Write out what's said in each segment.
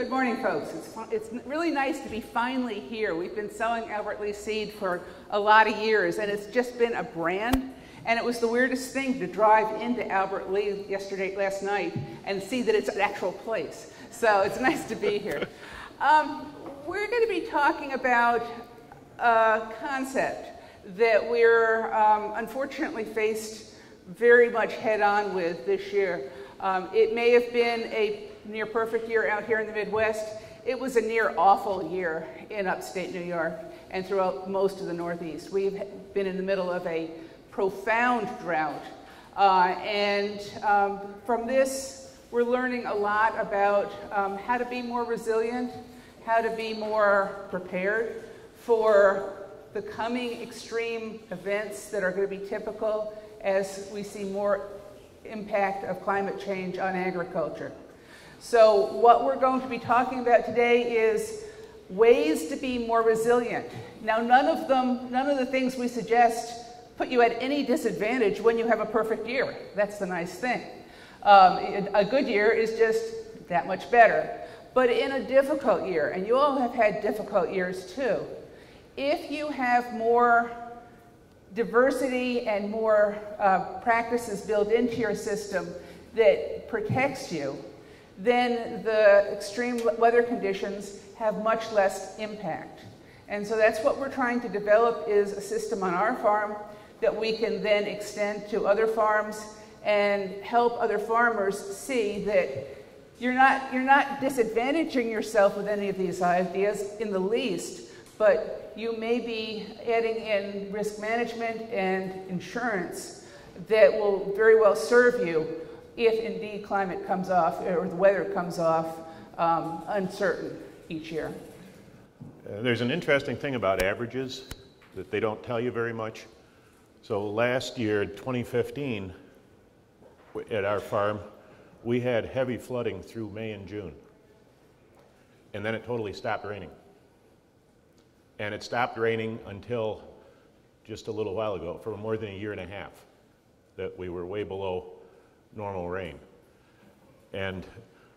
Good morning, folks. It's, fun, it's really nice to be finally here. We've been selling Albert Lea seed for a lot of years, and it's just been a brand. And it was the weirdest thing to drive into Albert Lea yesterday, last night, and see that it's an actual place. So it's nice to be here. Um, we're going to be talking about a concept that we're um, unfortunately faced very much head on with this year. Um, it may have been a near perfect year out here in the Midwest. It was a near awful year in upstate New York and throughout most of the Northeast. We've been in the middle of a profound drought. Uh, and um, from this, we're learning a lot about um, how to be more resilient, how to be more prepared for the coming extreme events that are going to be typical as we see more impact of climate change on agriculture. So what we're going to be talking about today is ways to be more resilient. Now none of them, none of the things we suggest put you at any disadvantage when you have a perfect year. That's the nice thing. Um, a good year is just that much better. But in a difficult year, and you all have had difficult years too, if you have more diversity and more uh, practices built into your system that protects you, then the extreme weather conditions have much less impact. And so that's what we're trying to develop is a system on our farm that we can then extend to other farms and help other farmers see that you're not, you're not disadvantaging yourself with any of these ideas in the least, but you may be adding in risk management and insurance that will very well serve you if indeed climate comes off or the weather comes off um, uncertain each year. Uh, there's an interesting thing about averages that they don't tell you very much. So last year, 2015, at our farm, we had heavy flooding through May and June. And then it totally stopped raining. And it stopped raining until just a little while ago, for more than a year and a half, that we were way below normal rain. And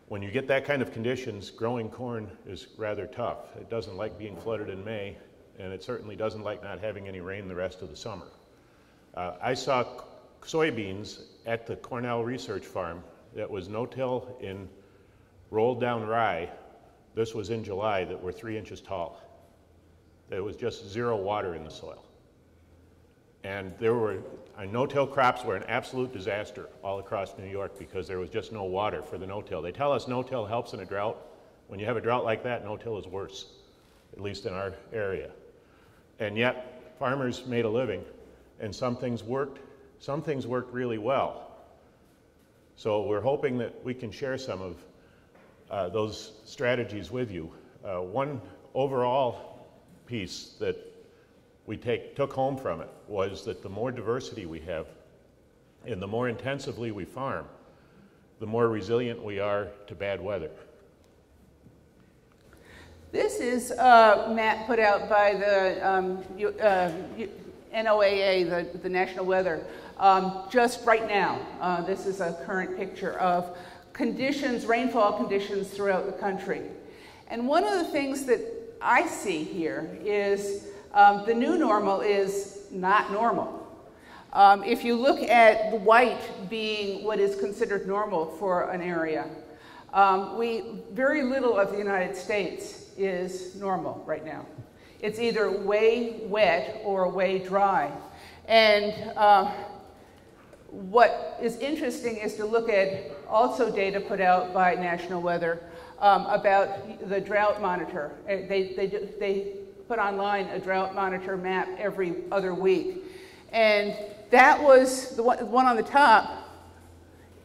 when you get that kind of conditions, growing corn is rather tough. It doesn't like being flooded in May, and it certainly doesn't like not having any rain the rest of the summer. Uh, I saw soybeans at the Cornell Research Farm that was no-till in rolled down rye. This was in July that were three inches tall. There was just zero water in the soil. And there were, uh, no-till crops were an absolute disaster all across New York because there was just no water for the no-till. They tell us no-till helps in a drought. When you have a drought like that, no-till is worse, at least in our area. And yet, farmers made a living, and some things worked, some things worked really well. So we're hoping that we can share some of uh, those strategies with you. Uh, one overall piece that we take, took home from it was that the more diversity we have and the more intensively we farm, the more resilient we are to bad weather. This is a map put out by the um, uh, NOAA, the, the National Weather, um, just right now. Uh, this is a current picture of conditions, rainfall conditions throughout the country. And one of the things that I see here is um, the new normal is not normal. Um, if you look at the white being what is considered normal for an area, um, we, very little of the United States is normal right now. It's either way wet or way dry. And uh, what is interesting is to look at also data put out by National Weather um, about the drought monitor. Uh, they, they, they put online a drought monitor map every other week. And that was, the one on the top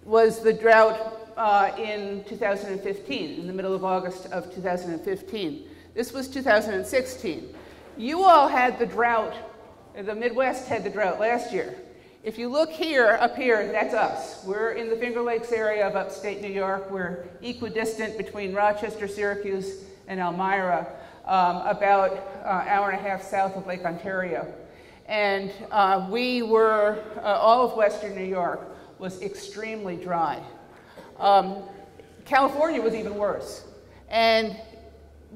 was the drought uh, in 2015, in the middle of August of 2015. This was 2016. You all had the drought, the Midwest had the drought last year. If you look here, up here, that's us. We're in the Finger Lakes area of upstate New York. We're equidistant between Rochester, Syracuse, and Elmira um, about an uh, hour and a half south of Lake Ontario. And uh, we were, uh, all of Western New York was extremely dry. Um, California was even worse. And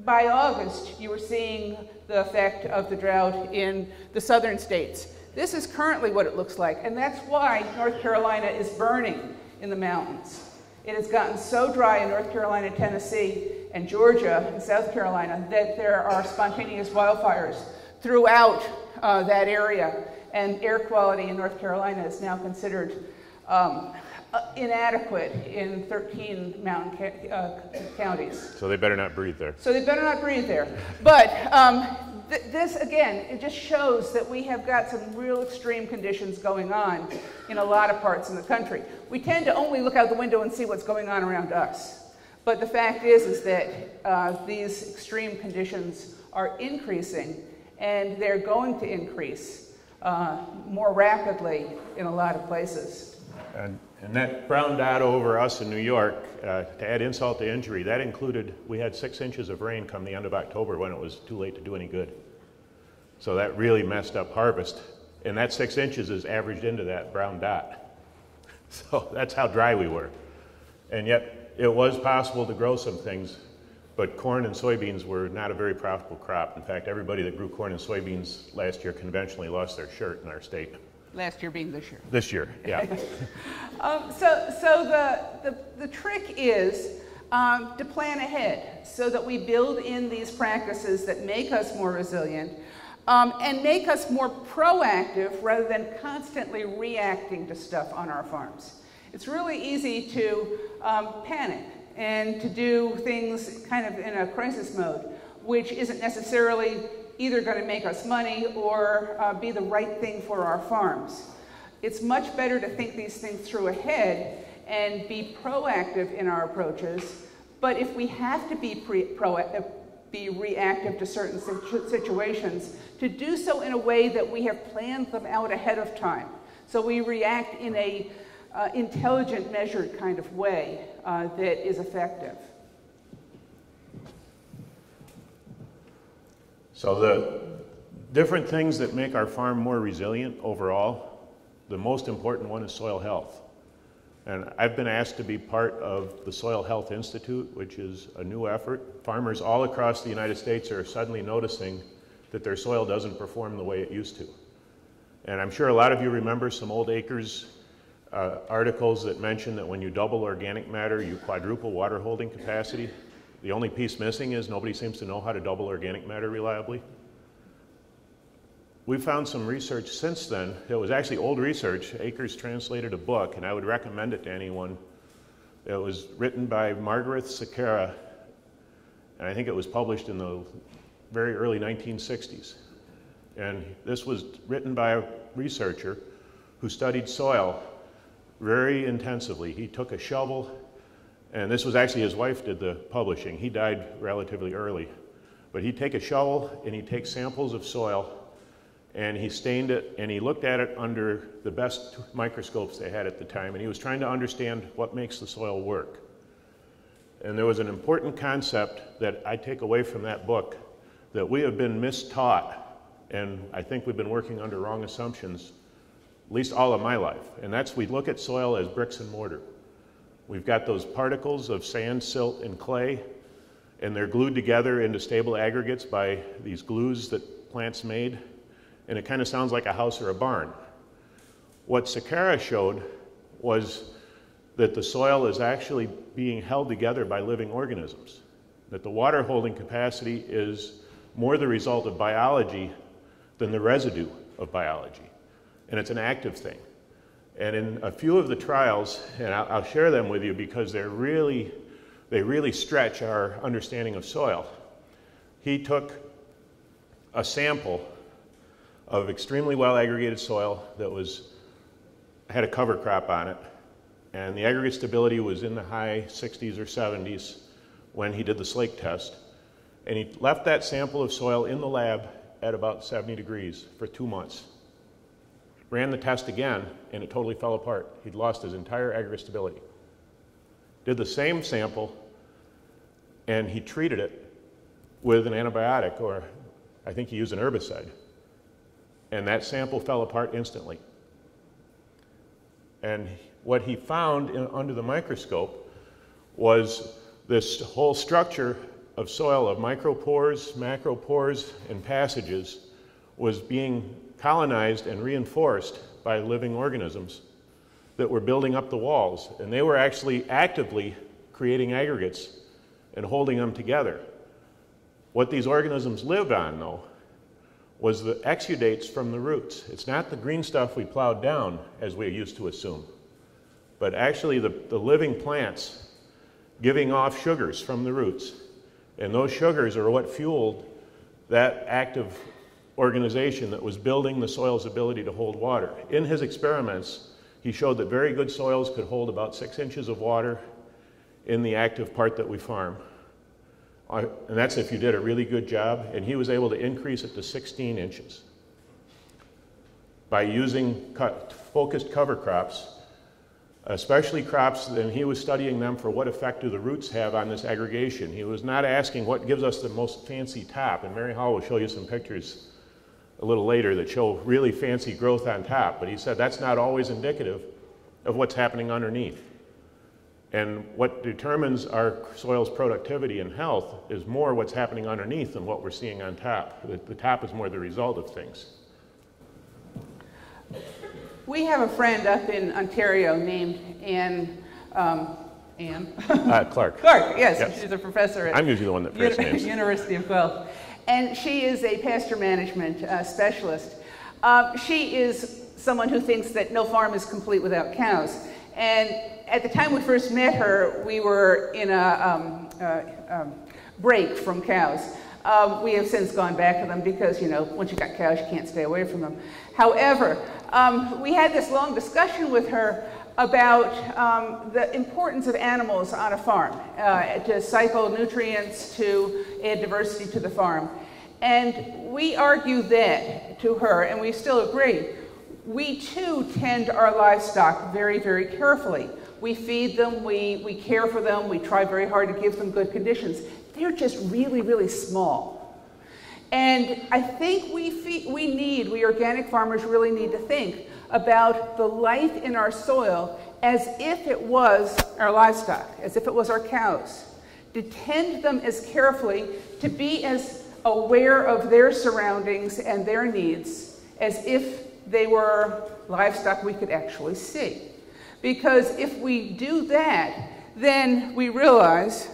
by August, you were seeing the effect of the drought in the southern states. This is currently what it looks like, and that's why North Carolina is burning in the mountains. It has gotten so dry in North Carolina, Tennessee, and Georgia and South Carolina that there are spontaneous wildfires throughout uh, that area, and air quality in North Carolina is now considered um, uh, inadequate in 13 mountain ca- uh, counties. So they better not breathe there. So they better not breathe there. But um, th- this, again, it just shows that we have got some real extreme conditions going on in a lot of parts in the country. We tend to only look out the window and see what's going on around us. But the fact is, is that uh, these extreme conditions are increasing, and they're going to increase uh, more rapidly in a lot of places. And, and that brown dot over us in New York, uh, to add insult to injury, that included, we had six inches of rain come the end of October when it was too late to do any good. So that really messed up harvest. And that six inches is averaged into that brown dot. So that's how dry we were. And yet, it was possible to grow some things, but corn and soybeans were not a very profitable crop. In fact, everybody that grew corn and soybeans last year conventionally lost their shirt in our state. Last year being this year. This year, yeah. Um, so so the, the, the trick is um, to plan ahead so that we build in these practices that make us more resilient um, and make us more proactive rather than constantly reacting to stuff on our farms. It's really easy to um, panic and to do things kind of in a crisis mode, which isn't necessarily either going to make us money or uh, be the right thing for our farms. It's much better to think these things through ahead and be proactive in our approaches. But if we have to be uh, be reactive to certain situ- situations, to do so in a way that we have planned them out ahead of time. So we react in a uh, intelligent, measured kind of way uh, that is effective. So the different things that make our farm more resilient overall, the most important one is soil health. And I've been asked to be part of the Soil Health Institute, which is a new effort. Farmers all across the United States are suddenly noticing that their soil doesn't perform the way it used to. And I'm sure a lot of you remember some old acres uh, articles that mention that when you double organic matter, you quadruple water holding capacity. The only piece missing is nobody seems to know how to double organic matter reliably. We found some research since then. It was actually old research. Acres translated a book, and I would recommend it to anyone. It was written by Margaret Sekera, and I think it was published in the very early 1960s. And this was written by a researcher who studied soil very intensively. He took a shovel, and this was actually his wife did the publishing. He died relatively early. But he'd take a shovel and he'd take samples of soil and he stained it and he looked at it under the best microscopes they had at the time and he was trying to understand what makes the soil work. And there was an important concept that I take away from that book that we have been mistaught and I think we've been working under wrong assumptions at least all of my life. And that's we look at soil as bricks and mortar. We've got those particles of sand, silt, and clay, and they're glued together into stable aggregates by these glues that plants made and it kind of sounds like a house or a barn. What Sekera showed was that the soil is actually being held together by living organisms, that the water holding capacity is more the result of biology than the residue of biology. And it's an active thing. And in a few of the trials, and I'll, I'll share them with you because they're really, they really stretch our understanding of soil. He took a sample of extremely well aggregated soil that was had a cover crop on it, and the aggregate stability was in the high 60s or 70s when he did the slake test. And he left that sample of soil in the lab at about 70 degrees for two months. Ran the test again, and it totally fell apart. He'd lost his entire aggregate stability. Did the same sample, and he treated it with an antibiotic, or I think he used an herbicide and that sample fell apart instantly. And what he found in, under the microscope was this whole structure of soil of micropores, macropores, and passages was being colonized and reinforced by living organisms that were building up the walls. And they were actually actively creating aggregates and holding them together. What these organisms lived on, though, was the exudates from the roots. It's not the green stuff we plowed down, as we used to assume, but actually the, the living plants giving off sugars from the roots. And those sugars are what fueled that active organization that was building the soil's ability to hold water. In his experiments, he showed that very good soils could hold about six inches of water in the active part that we farm. And that's if you did a really good job. And he was able to increase it to 16 inches by using focused cover crops, especially crops, and he was studying them for what effect do the roots have on this aggregation. He was not asking what gives us the most fancy top, and Mary Howell will show you some pictures a little later that show really fancy growth on top, but he said that's not always indicative of what's happening underneath. And what determines our soil's productivity and health is more what's happening underneath than what we're seeing on top. The, the top is more the result of things. We have a friend up in Ontario named Anne. Um, Anne? uh, Clark. Clark, yes, yes, She's a professor at I'm usually the one that first names. University of Guelph. And she is a pasture management uh, specialist. Uh, she is someone who thinks that no farm is complete without cows. And at the time we first met her, we were in a um, uh, um, break from cows. Um, we have since gone back to them because, you know, once you've got cows, you can't stay away from them. However, um, we had this long discussion with her about um, the importance of animals on a farm, uh, to cycle nutrients, to add diversity to the farm. And we argue that to her, and we still agree. We too tend our livestock very, very carefully. We feed them, we, we care for them, we try very hard to give them good conditions. They're just really, really small. And I think we, feed, we need, we organic farmers really need to think about the life in our soil as if it was our livestock, as if it was our cows. To tend them as carefully, to be as aware of their surroundings and their needs as if they were livestock we could actually see. Because if we do that, then we realize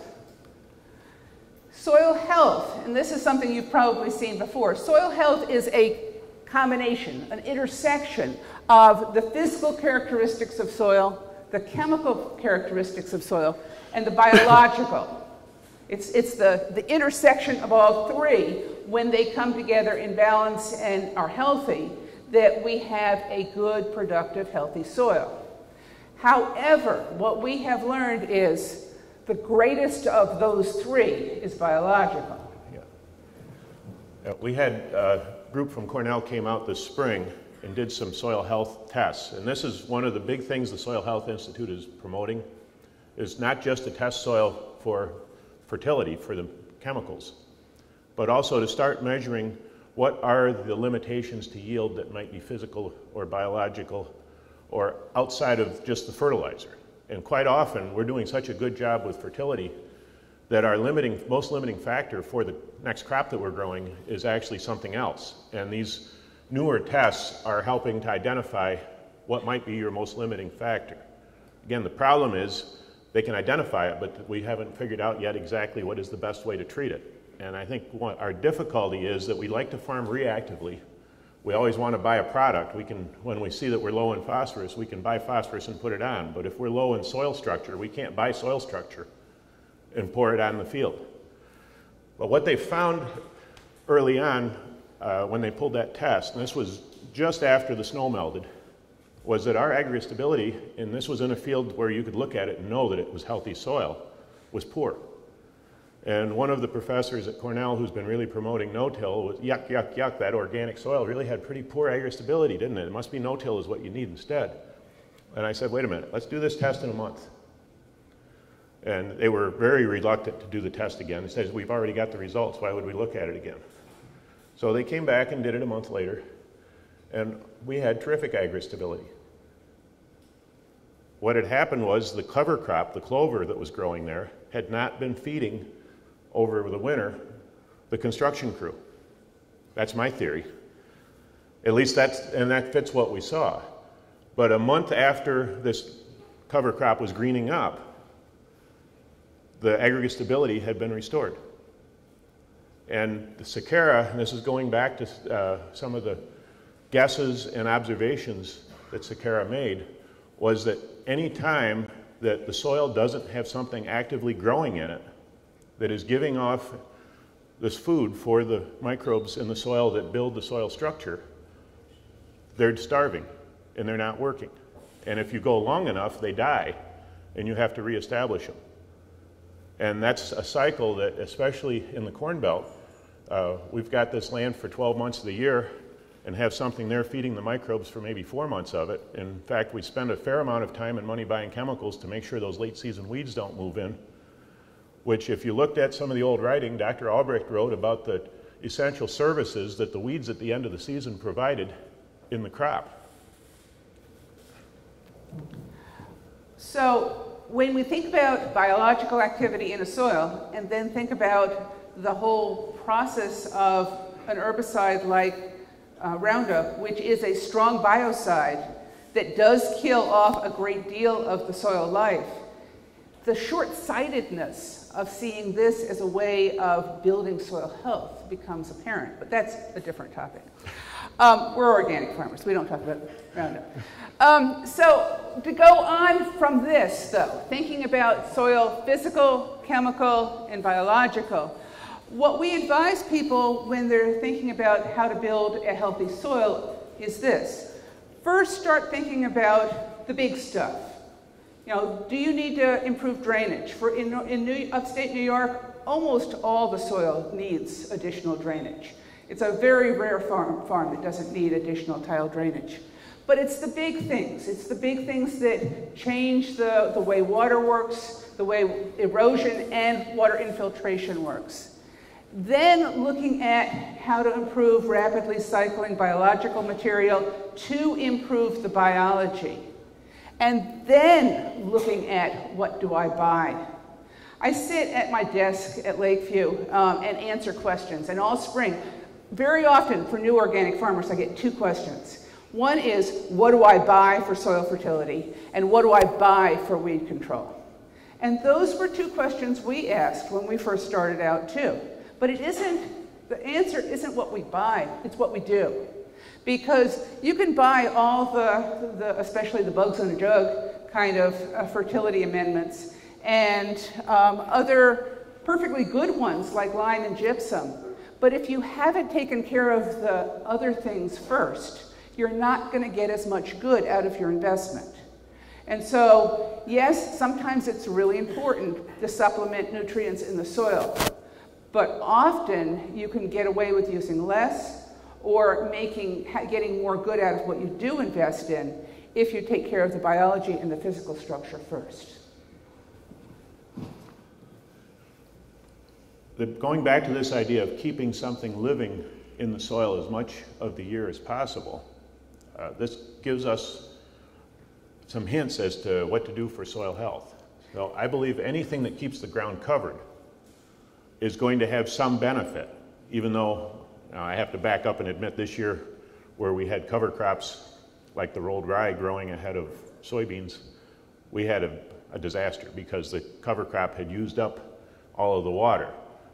soil health, and this is something you've probably seen before. Soil health is a combination, an intersection of the physical characteristics of soil, the chemical characteristics of soil, and the biological. It's, it's the, the intersection of all three when they come together in balance and are healthy that we have a good, productive, healthy soil. However, what we have learned is the greatest of those three is biological. Yeah. yeah we had uh, a group from Cornell came out this spring and did some soil health tests. And this is one of the big things the Soil Health Institute is promoting, is not just to test soil for fertility, for the chemicals, but also to start measuring what are the limitations to yield that might be physical or biological or outside of just the fertilizer. And quite often, we're doing such a good job with fertility that our limiting, most limiting factor for the next crop that we're growing is actually something else. And these newer tests are helping to identify what might be your most limiting factor. Again, the problem is they can identify it, but we haven't figured out yet exactly what is the best way to treat it. And I think our difficulty is that we like to farm reactively we always want to buy a product. We can, when we see that we're low in phosphorus, we can buy phosphorus and put it on. But if we're low in soil structure, we can't buy soil structure and pour it on the field. But what they found early on uh, when they pulled that test, and this was just after the snow melted, was that our aggregate stability, and this was in a field where you could look at it and know that it was healthy soil, was poor. And one of the professors at Cornell who's been really promoting no-till was yuck, yuck, yuck, that organic soil really had pretty poor aggregate stability, didn't it? It must be no-till is what you need instead. And I said, wait a minute, let's do this test in a month. And they were very reluctant to do the test again. They said, we've already got the results, why would we look at it again? So they came back and did it a month later, and we had terrific aggregate stability. what had happened was the cover crop, the clover that was growing there, had not been feeding over the winter the construction crew. That's my theory. At least that's, and that fits what we saw. But a month after this cover crop was greening up, the aggregate stability had been restored. And the Sekera, and this is going back to uh, some of the guesses and observations that Sekera made, was that any time that the soil doesn't have something actively growing in it that is giving off this food for the microbes in the soil that build the soil structure, they're starving and they're not working. And if you go long enough, they die and you have to reestablish them. And that's a cycle that, especially in the Corn Belt, uh, we've got this land for 12 months of the year and have something there feeding the microbes for maybe four months of it. In fact, we spend a fair amount of time and money buying chemicals to make sure those late season weeds don't move in, which if you looked at some of the old writing, Dr. Albrecht wrote about the essential services that the weeds at the end of the season provided in the crop. So when we think about biological activity in a soil and then think about the whole process of an herbicide like uh, Roundup, which is a strong biocide that does kill off a great deal of the soil life, the short-sightedness of seeing this as a way of building soil health becomes apparent, but that's a different topic. Um, we're organic farmers. We don't talk about Roundup. Um, so to go on from this, though, thinking about soil physical, chemical, and biological, what we advise people when they're thinking about how to build a healthy soil is this. First, start thinking about the big stuff. You know, do you need to improve drainage? For in, in New, upstate New York, almost all the soil needs additional drainage. It's a very rare farm, farm that doesn't need additional tile drainage. But it's the big things. It's the big things that change the, the way water works, the way erosion and water infiltration works. Then looking at how to improve rapidly cycling biological material to improve the biology. And then looking at what do I buy. I sit at my desk at Lakeview um, and answer questions. And all spring, very often for new organic farmers, I get two questions. One is, what do I buy for soil fertility? And what do I buy for weed control? And those were two questions we asked when we first started out too. But it isn't, the answer isn't what we buy, it's what we do. Because you can buy all the, the especially the bugs in a jug kind of uh, fertility amendments and um, other perfectly good ones like lime and gypsum. But if you haven't taken care of the other things first, you're not going to get as much good out of your investment. And so, yes, sometimes it's really important to supplement nutrients in the soil, but often you can get away with using less or making, getting more good out of what you do invest in if you take care of the biology and the physical structure first. The, going back to this idea of keeping something living in the soil as much of the year as possible, uh, this gives us some hints as to what to do for soil health. So I believe anything that keeps the ground covered is going to have some benefit, even though I have to back up and admit this year where we had cover crops like the rolled rye growing ahead of soybeans, we had a, a disaster because the cover crop had used up all of the water.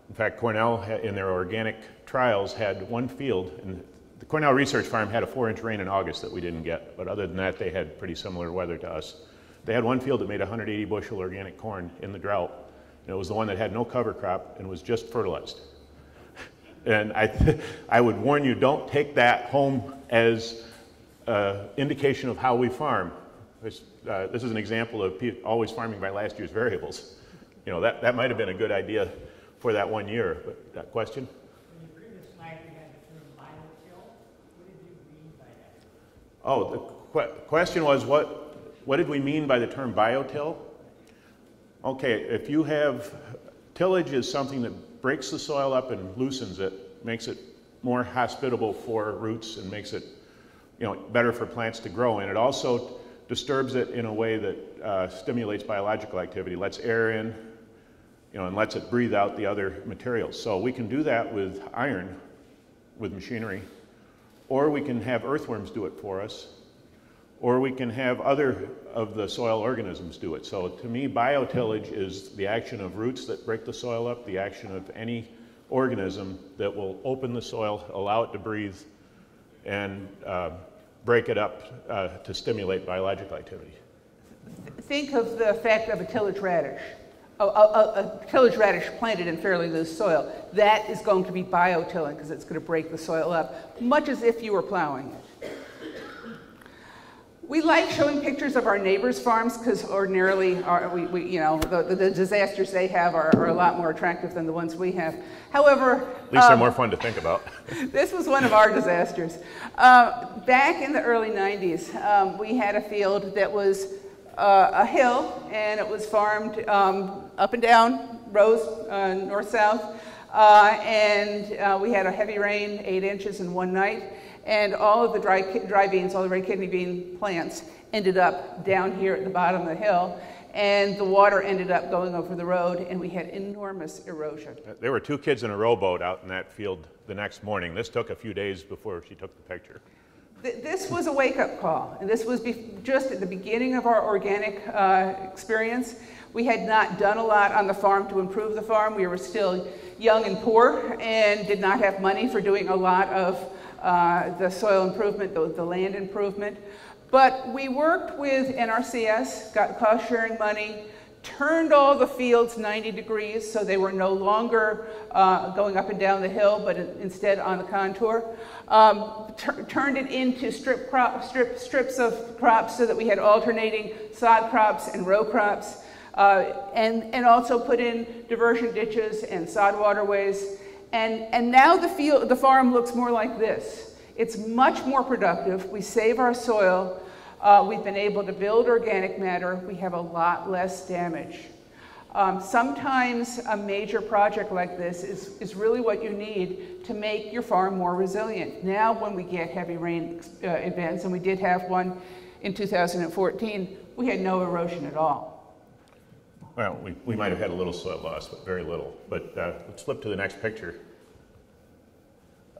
In fact, Cornell, in their organic trials, had one field, and the Cornell Research Farm had a four inch rain in August that we didn't get, but other than that, they had pretty similar weather to us. They had one field that made 180 bushel organic corn in the drought, and it was the one that had no cover crop and was just fertilized. and I, I would warn you, don't take that home as an indication of how we farm. This, uh, this is an example of always farming by last year's variables. You know, that, that might have been a good idea for that one year, but that question? When you bring the slide you had the term bio-till, what did you mean by that? Oh, the qu question was what, what did we mean by the term biotill? Okay, if you have, tillage is something that breaks the soil up and loosens it, makes it more hospitable for roots and makes it you know, better for plants to grow in. It also disturbs it in a way that uh, stimulates biological activity, lets air in, you know, and lets it breathe out the other materials. So we can do that with iron, with machinery, or we can have earthworms do it for us, or we can have other of the soil organisms do it. So to me, biotillage is the action of roots that break the soil up, the action of any organism that will open the soil, allow it to breathe, and uh, break it up uh, to stimulate biological activity. Think of the effect of a tillage radish. A, a, a, tillage radish planted in fairly loose soil. That is going to be biotilling because it's going to break the soil up, much as if you were plowing it. We like showing pictures of our neighbors' farms because ordinarily, our, we, we, you know, the, the, disasters they have are, are, a lot more attractive than the ones we have. However, at least um, they're more fun to think about. this was one of our disasters. Uh, back in the early 90s, um, we had a field that was uh, a hill, and it was farmed um, up and down rows, uh, north south, uh, and uh, we had a heavy rain, eight inches in one night and all of the dry, dry beans, all the red kidney bean plants ended up down here at the bottom of the hill and the water ended up going over the road and we had enormous erosion. Uh, there were two kids in a rowboat out in that field the next morning. This took a few days before she took the picture. This was a wake-up call, and this was just at the beginning of our organic uh, experience. We had not done a lot on the farm to improve the farm. We were still young and poor and did not have money for doing a lot of the soil improvement, the, the land improvement. But we worked with NRCS, got cost sharing money, turned all the fields 90 degrees so they were no longer uh, going up and down the hill, but instead on the contour. Um, turned it into strip, crop, strip, strips of crops so that we had alternating sod crops and row crops. Uh, and, and also put in diversion ditches and sod waterways and, and now the, field, the farm looks more like this. It's much more productive. We save our soil. Uh, we've been able to build organic matter. We have a lot less damage. Um, sometimes a major project like this is, is really what you need to make your farm more resilient. Now when we get heavy rain uh, events, and we did have one in 2014, we had no erosion at all. Well, we, we might have had a little soil loss, but very little. But uh, let's flip to the next picture.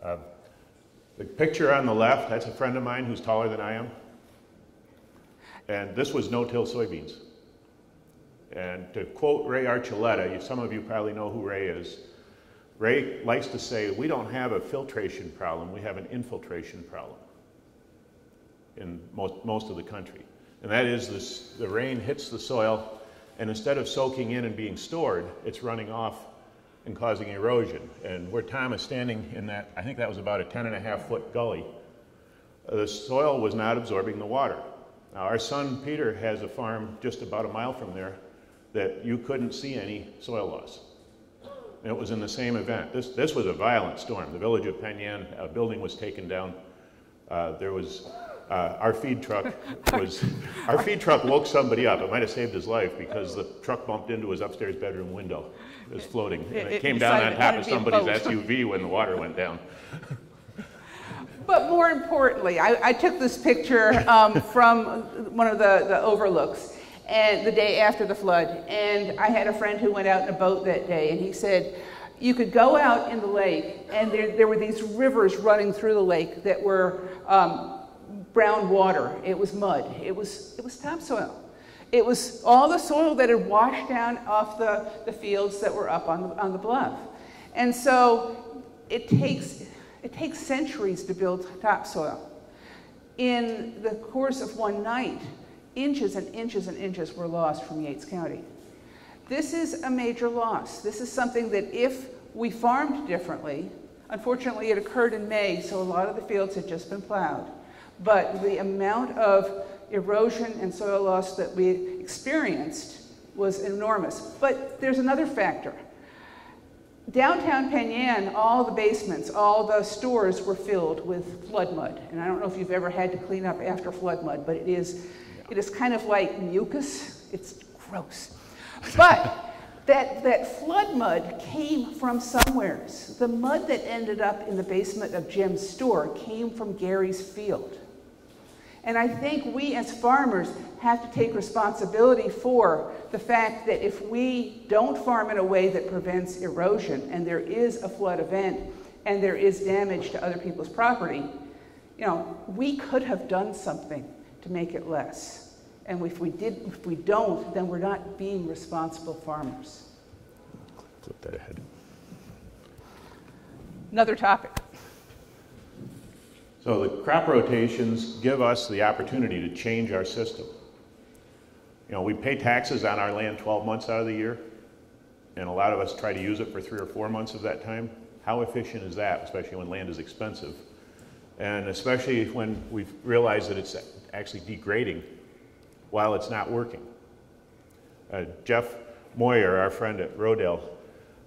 Uh, the picture on the left, that's a friend of mine who's taller than I am. And this was no-till soybeans. And to quote Ray Archuleta, some of you probably know who Ray is. Ray likes to say, we don't have a filtration problem, we have an infiltration problem in most, most of the country. And that is this, the rain hits the soil and instead of soaking in and being stored, it's running off and causing erosion. And where Tom is standing in that, I think that was about a 10 and a half foot gully, the soil was not absorbing the water. Now, our son Peter has a farm just about a mile from there that you couldn't see any soil loss. And it was in the same event. This, this was a violent storm. The village of Penn Yan, a building was taken down. Uh, there was uh, our feed truck was, our feed truck woke somebody up. It might have saved his life because the truck bumped into his upstairs bedroom window. It was floating. And it, it came down on top of somebody's SUV when the water went down. But more importantly, I, I took this picture um, from one of the, the overlooks and the day after the flood. And I had a friend who went out in a boat that day, and he said, you could go out in the lake, and there, there were these rivers running through the lake that were um, brown water. It was mud. It was, it was topsoil. It was all the soil that had washed down off the, the fields that were up on the, on the bluff. And so it takes, it takes centuries to build topsoil. In the course of one night, inches and inches and inches were lost from Yates County. This is a major loss. This is something that if we farmed differently, unfortunately it occurred in May, so a lot of the fields had just been plowed but the amount of erosion and soil loss that we experienced was enormous. But there's another factor. Downtown Penn Yan, all the basements, all the stores were filled with flood mud. And I don't know if you've ever had to clean up after flood mud, but it is, it is kind of like mucus. It's gross. But that, that flood mud came from somewheres. The mud that ended up in the basement of Jim's store came from Gary's field. And I think we as farmers have to take responsibility for the fact that if we don't farm in a way that prevents erosion and there is a flood event and there is damage to other people's property, you know, we could have done something to make it less. And if we, did, if we don't, then we're not being responsible farmers. Flip that ahead. Another topic. So the crop rotations give us the opportunity to change our system. You know, we pay taxes on our land 12 months out of the year, and a lot of us try to use it for three or four months of that time. How efficient is that, especially when land is expensive? And especially when we've realized that it's actually degrading while it's not working. Uh, Jeff Moyer, our friend at Rodale,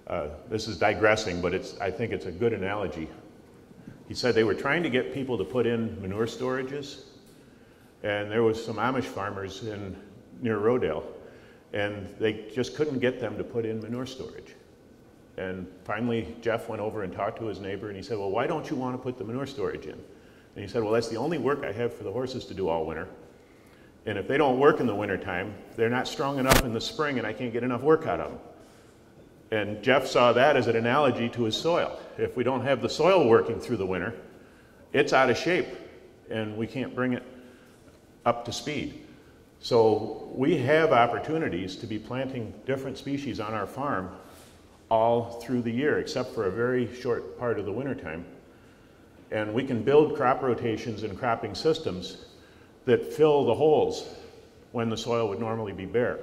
uh, this is digressing, but it's, I think it's a good analogy. He said they were trying to get people to put in manure storages, and there was some Amish farmers in near Rodale, and they just couldn't get them to put in manure storage. And finally, Jeff went over and talked to his neighbor, and he said, well, why don't you want to put the manure storage in? And he said, well, that's the only work I have for the horses to do all winter. And if they don't work in the wintertime, they're not strong enough in the spring, and I can't get enough work out of them. And Jeff saw that as an analogy to his soil. If we don't have the soil working through the winter, it's out of shape and we can't bring it up to speed. So we have opportunities to be planting different species on our farm all through the year, except for a very short part of the wintertime. And we can build crop rotations and cropping systems that fill the holes when the soil would normally be bare.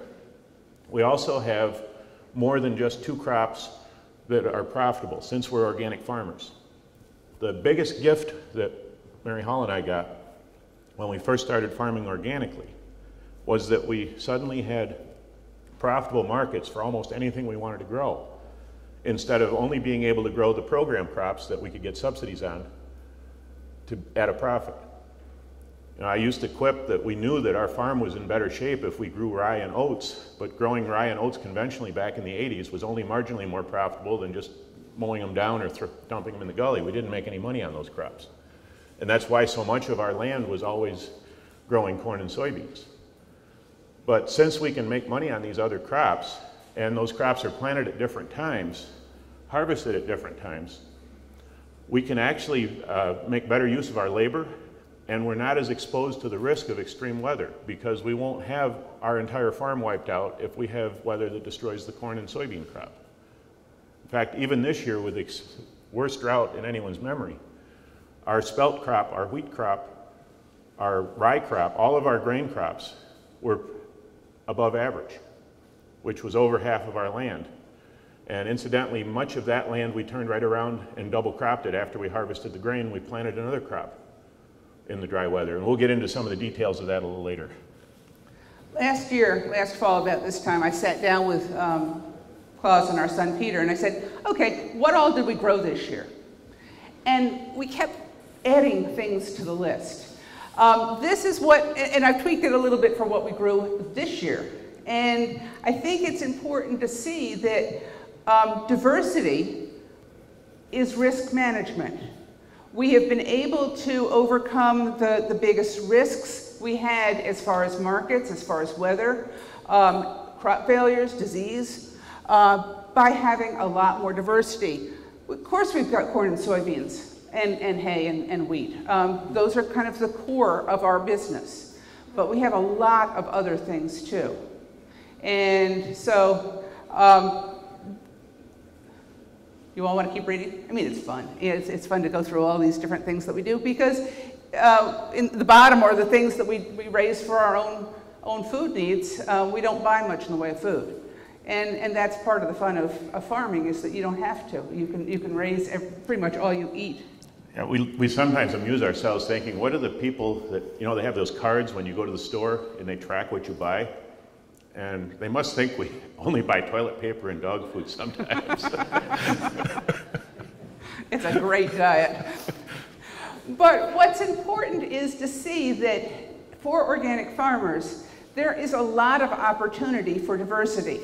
We also have more than just two crops that are profitable since we're organic farmers. The biggest gift that Mary Howell and I got when we first started farming organically was that we suddenly had profitable markets for almost anything we wanted to grow instead of only being able to grow the program crops that we could get subsidies on to, at a profit. You know, I used to quip that we knew that our farm was in better shape if we grew rye and oats, but growing rye and oats conventionally back in the 80s was only marginally more profitable than just mowing them down or dumping them in the gully. We didn't make any money on those crops. And that's why so much of our land was always growing corn and soybeans. But since we can make money on these other crops, and those crops are planted at different times, harvested at different times, we can actually uh, make better use of our labor and we're not as exposed to the risk of extreme weather because we won't have our entire farm wiped out if we have weather that destroys the corn and soybean crop. In fact, even this year with the worst drought in anyone's memory, our spelt crop, our wheat crop, our rye crop, all of our grain crops were above average, which was over half of our land. And incidentally, much of that land we turned right around and double cropped it after we harvested the grain, we planted another crop in the dry weather. And we'll get into some of the details of that a little later. Last year, last fall, about this time, I sat down with um, Klaus and our son Peter, and I said, okay, what all did we grow this year? And we kept adding things to the list. Um, this is what, and I've tweaked it a little bit for what we grew this year. And I think it's important to see that um, diversity is risk management. We have been able to overcome the, the biggest risks we had as far as markets, as far as weather, um, crop failures, disease, uh, by having a lot more diversity. Of course, we've got corn and soybeans and, and hay and, and wheat. Um, those are kind of the core of our business. But we have a lot of other things too. And so um, you all want to keep reading? I mean, it's fun. It's, it's fun to go through all these different things that we do because uh, in the bottom are the things that we, we raise for our own, own food needs. Uh, we don't buy much in the way of food. And, and that's part of the fun of, of farming is that you don't have to. You can, you can raise every, pretty much all you eat. Yeah, we, we sometimes amuse ourselves thinking, what are the people that, you know, they have those cards when you go to the store and they track what you buy? And they must think we only buy toilet paper and dog food sometimes. it's a great diet. But what's important is to see that for organic farmers, there is a lot of opportunity for diversity.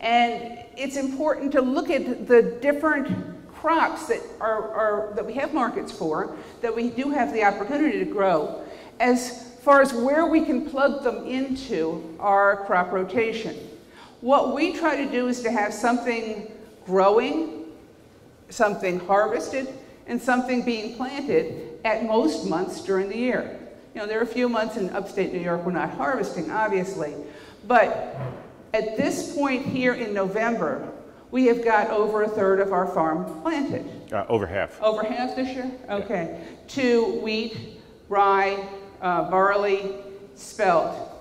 And it's important to look at the different crops that, are, are, that we have markets for, that we do have the opportunity to grow, as far as where we can plug them into our crop rotation. What we try to do is to have something growing, something harvested, and something being planted at most months during the year. You know, there are a few months in upstate New York we're not harvesting, obviously, but at this point here in November, we have got over a third of our farm planted. Uh, over half. Over half this year? Okay. To wheat, rye, uh, barley, spelt.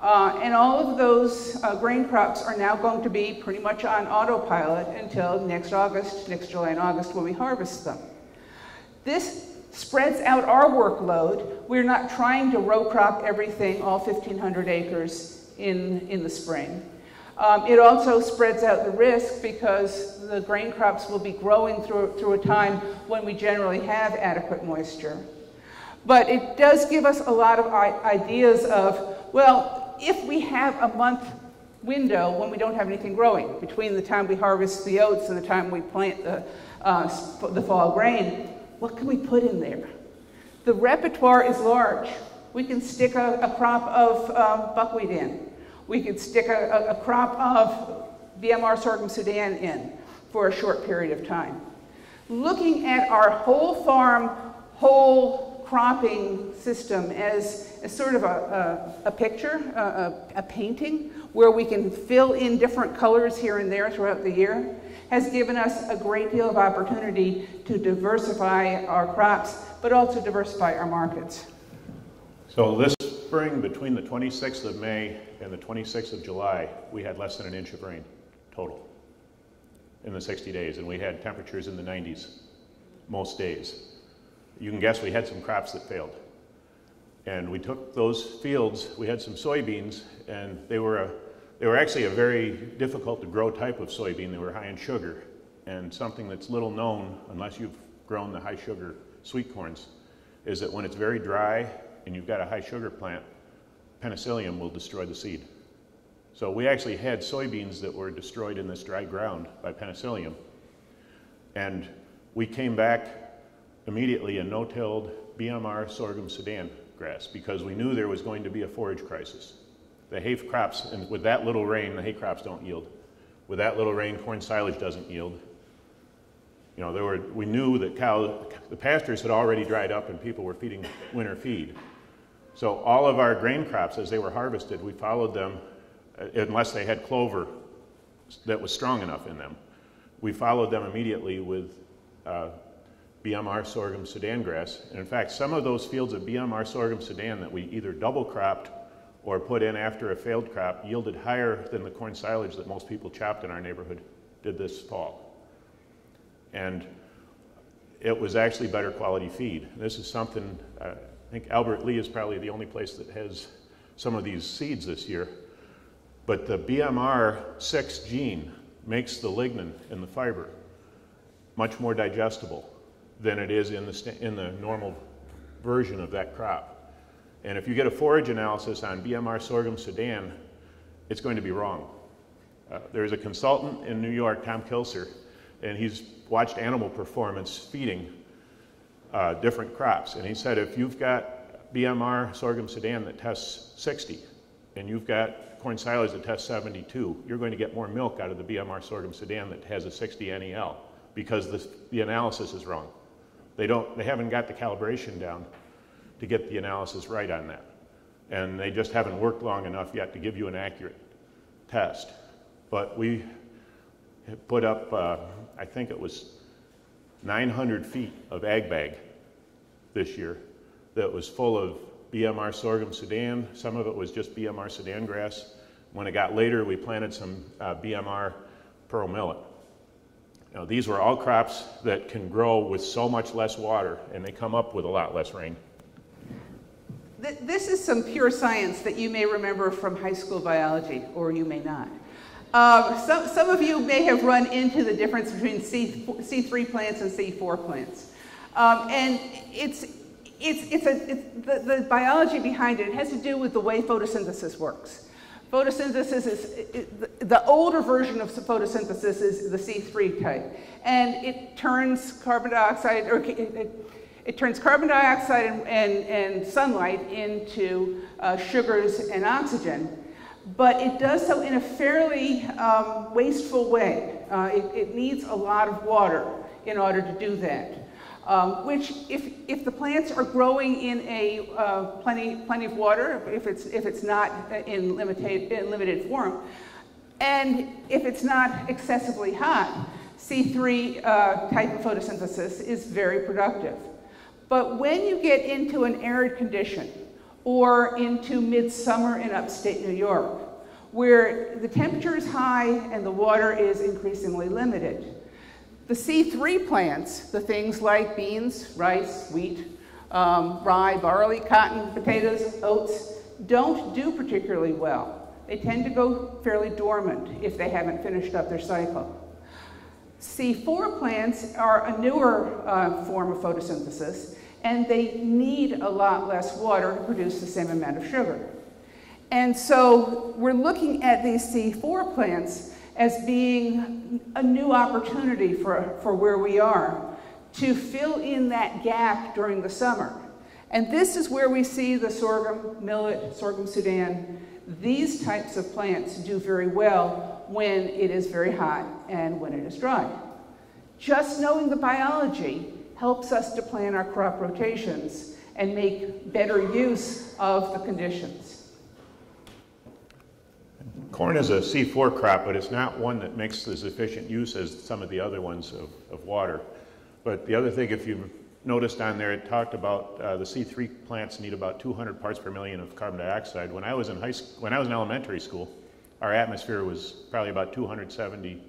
Uh, and all of those uh, grain crops are now going to be pretty much on autopilot until next August, next July and August when we harvest them. This spreads out our workload. We're not trying to row crop everything, all 1,500 acres in, in the spring. Um, it also spreads out the risk because the grain crops will be growing through, through a time when we generally have adequate moisture. But it does give us a lot of ideas of, well, if we have a month window when we don't have anything growing, between the time we harvest the oats and the time we plant the, uh, the fall grain, what can we put in there? The repertoire is large. We can stick a, a crop of um, buckwheat in. We could stick a, a, crop of BMR sorghum Sudan in for a short period of time. Looking at our whole farm, whole cropping system as, as sort of a, a, a picture, a, a painting, where we can fill in different colors here and there throughout the year, has given us a great deal of opportunity to diversify our crops, but also diversify our markets. So this spring, between the 26th of May and the 26th of July, we had less than an inch of rain total in the 60 days, and we had temperatures in the 90s most days. You can guess we had some crops that failed. And we took those fields, we had some soybeans, and they were, a, they were actually a very difficult to grow type of soybean. They were high in sugar, and something that's little known, unless you've grown the high sugar sweet corns, is that when it's very dry and you've got a high sugar plant, penicillium will destroy the seed. So we actually had soybeans that were destroyed in this dry ground by penicillium. And we came back immediately a no-tilled BMR sorghum Sudan grass because we knew there was going to be a forage crisis. The hay crops, and with that little rain, the hay crops don't yield. With that little rain, corn silage doesn't yield. You know, there were, we knew that cow, the pastures had already dried up and people were feeding winter feed. So all of our grain crops, as they were harvested, we followed them, uh, unless they had clover that was strong enough in them. We followed them immediately with uh, BMR sorghum Sudan grass. And in fact, some of those fields of BMR sorghum Sudan that we either double cropped or put in after a failed crop yielded higher than the corn silage that most people chopped in our neighborhood did this fall. And it was actually better quality feed. This is something uh, think Albert Lea is probably the only place that has some of these seeds this year. But the BMR6 gene makes the lignin in the fiber much more digestible than it is in the, in the normal version of that crop. And if you get a forage analysis on BMR sorghum Sudan, it's going to be wrong. Uh, there's a consultant in New York, Tom Kilcer, and he's watched animal performance feeding uh, different crops. And he said if you've got BMR sorghum Sudan that tests 60 and you've got corn silage that tests 72, you're going to get more milk out of the BMR sorghum Sudan that has a 60 NEL because the, the analysis is wrong. They, don't, they haven't got the calibration down to get the analysis right on that. And they just haven't worked long enough yet to give you an accurate test. But we put up, uh, I think it was 900 feet of ag bag this year that was full of BMR sorghum Sudan. Some of it was just BMR Sudan grass. When it got later, we planted some uh, BMR pearl millet. Now, these were all crops that can grow with so much less water, and they come up with a lot less rain. This is some pure science that you may remember from high school biology, or you may not. Um, some, some of you may have run into the difference between C, C3 plants and C4 plants. Um, and it's, it's, it's, a, it's the, the, biology behind it, it has to do with the way photosynthesis works. Photosynthesis is, it, the older version of photosynthesis is the C3 type. And it turns carbon dioxide, or it, It turns carbon dioxide and, and, and sunlight into uh, sugars and oxygen, but it does so in a fairly um, wasteful way. Uh, it, it, needs a lot of water in order to do that. Um, which, if, if the plants are growing in a uh, plenty, plenty of water, if it's, if it's not in limited, in limited form, and if it's not excessively hot, C3 uh, type of photosynthesis is very productive. But when you get into an arid condition or into midsummer in upstate New York, where the temperature is high and the water is increasingly limited, the C3 plants, the things like beans, rice, wheat, um, rye, barley, cotton, potatoes, oats, don't do particularly well. They tend to go fairly dormant if they haven't finished up their cycle. C4 plants are a newer uh, form of photosynthesis, and they need a lot less water to produce the same amount of sugar. And so we're looking at these C4 plants as being a new opportunity for, for where we are to fill in that gap during the summer. And this is where we see the sorghum, millet, sorghum Sudan, these types of plants do very well when it is very hot and when it is dry. Just knowing the biology helps us to plan our crop rotations and make better use of the conditions. Corn is a C4 crop, but it's not one that makes as efficient use as some of the other ones of, of water. But the other thing, if you noticed on there, it talked about uh, the C3 plants need about 200 parts per million of carbon dioxide. When I was in high school, when I was in elementary school, our atmosphere was probably about 270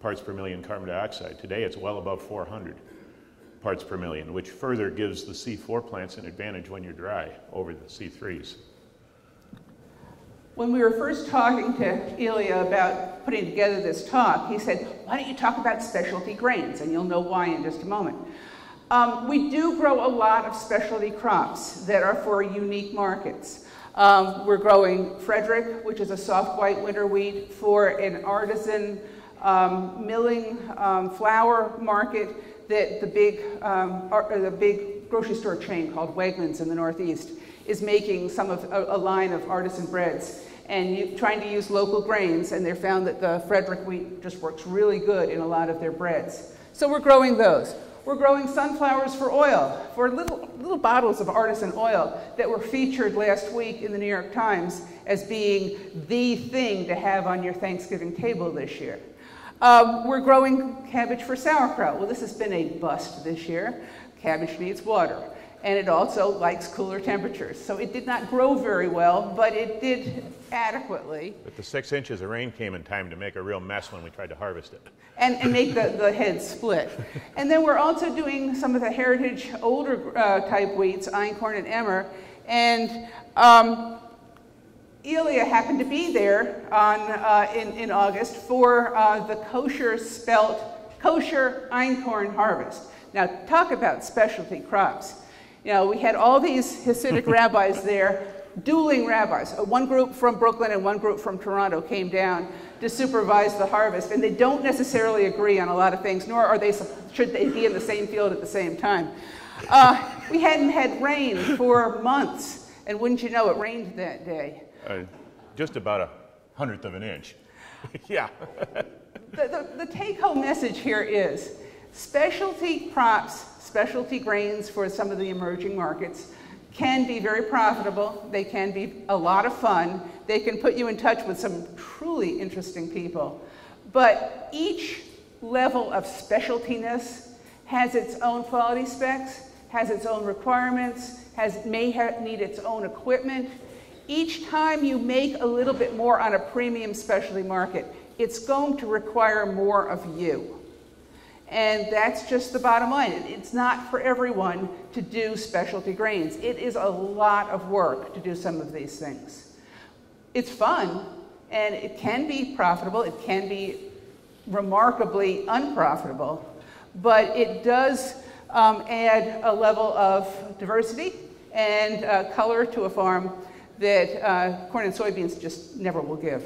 parts per million carbon dioxide. Today it's well above 400 parts per million, which further gives the C4 plants an advantage when you're dry over the C3s. When we were first talking to Ilya about putting together this talk, he said, why don't you talk about specialty grains? And you'll know why in just a moment. Um, we do grow a lot of specialty crops that are for unique markets. Um, we're growing Frederick, which is a soft white winter wheat for an artisan um, milling um, flour market that the big, um, the big grocery store chain called Wegmans in the Northeast is making some of a, a line of artisan breads and you, trying to use local grains, and they found that the Frederick wheat just works really good in a lot of their breads. So we're growing those. We're growing sunflowers for oil, for little, little bottles of artisan oil that were featured last week in the New York Times as being the thing to have on your Thanksgiving table this year. Um, we're growing cabbage for sauerkraut. Well, this has been a bust this year. Cabbage needs water and it also likes cooler temperatures. So it did not grow very well, but it did adequately. But the six inches of rain came in time to make a real mess when we tried to harvest it. And, and make the, the heads split. And then we're also doing some of the heritage older uh, type wheats, einkorn and emmer. And um, Ilya happened to be there on, uh, in, in August for uh, the kosher spelt, kosher einkorn harvest. Now talk about specialty crops. You know, we had all these Hasidic rabbis there, dueling rabbis. Uh, one group from Brooklyn and one group from Toronto came down to supervise the harvest, and they don't necessarily agree on a lot of things, nor are they should they be in the same field at the same time. Uh, we hadn't had rain for months, and wouldn't you know, it rained that day. Uh, just about a hundredth of an inch. yeah. the, the, the take-home message here is specialty crops specialty grains for some of the emerging markets can be very profitable. They can be a lot of fun. They can put you in touch with some truly interesting people. But each level of specialtiness has its own quality specs, has its own requirements, has, may need its own equipment. Each time you make a little bit more on a premium specialty market, it's going to require more of you. And that's just the bottom line. It's not for everyone to do specialty grains. It is a lot of work to do some of these things. It's fun, and it can be profitable. It can be remarkably unprofitable, but it does um, add a level of diversity and uh, color to a farm that uh, corn and soybeans just never will give.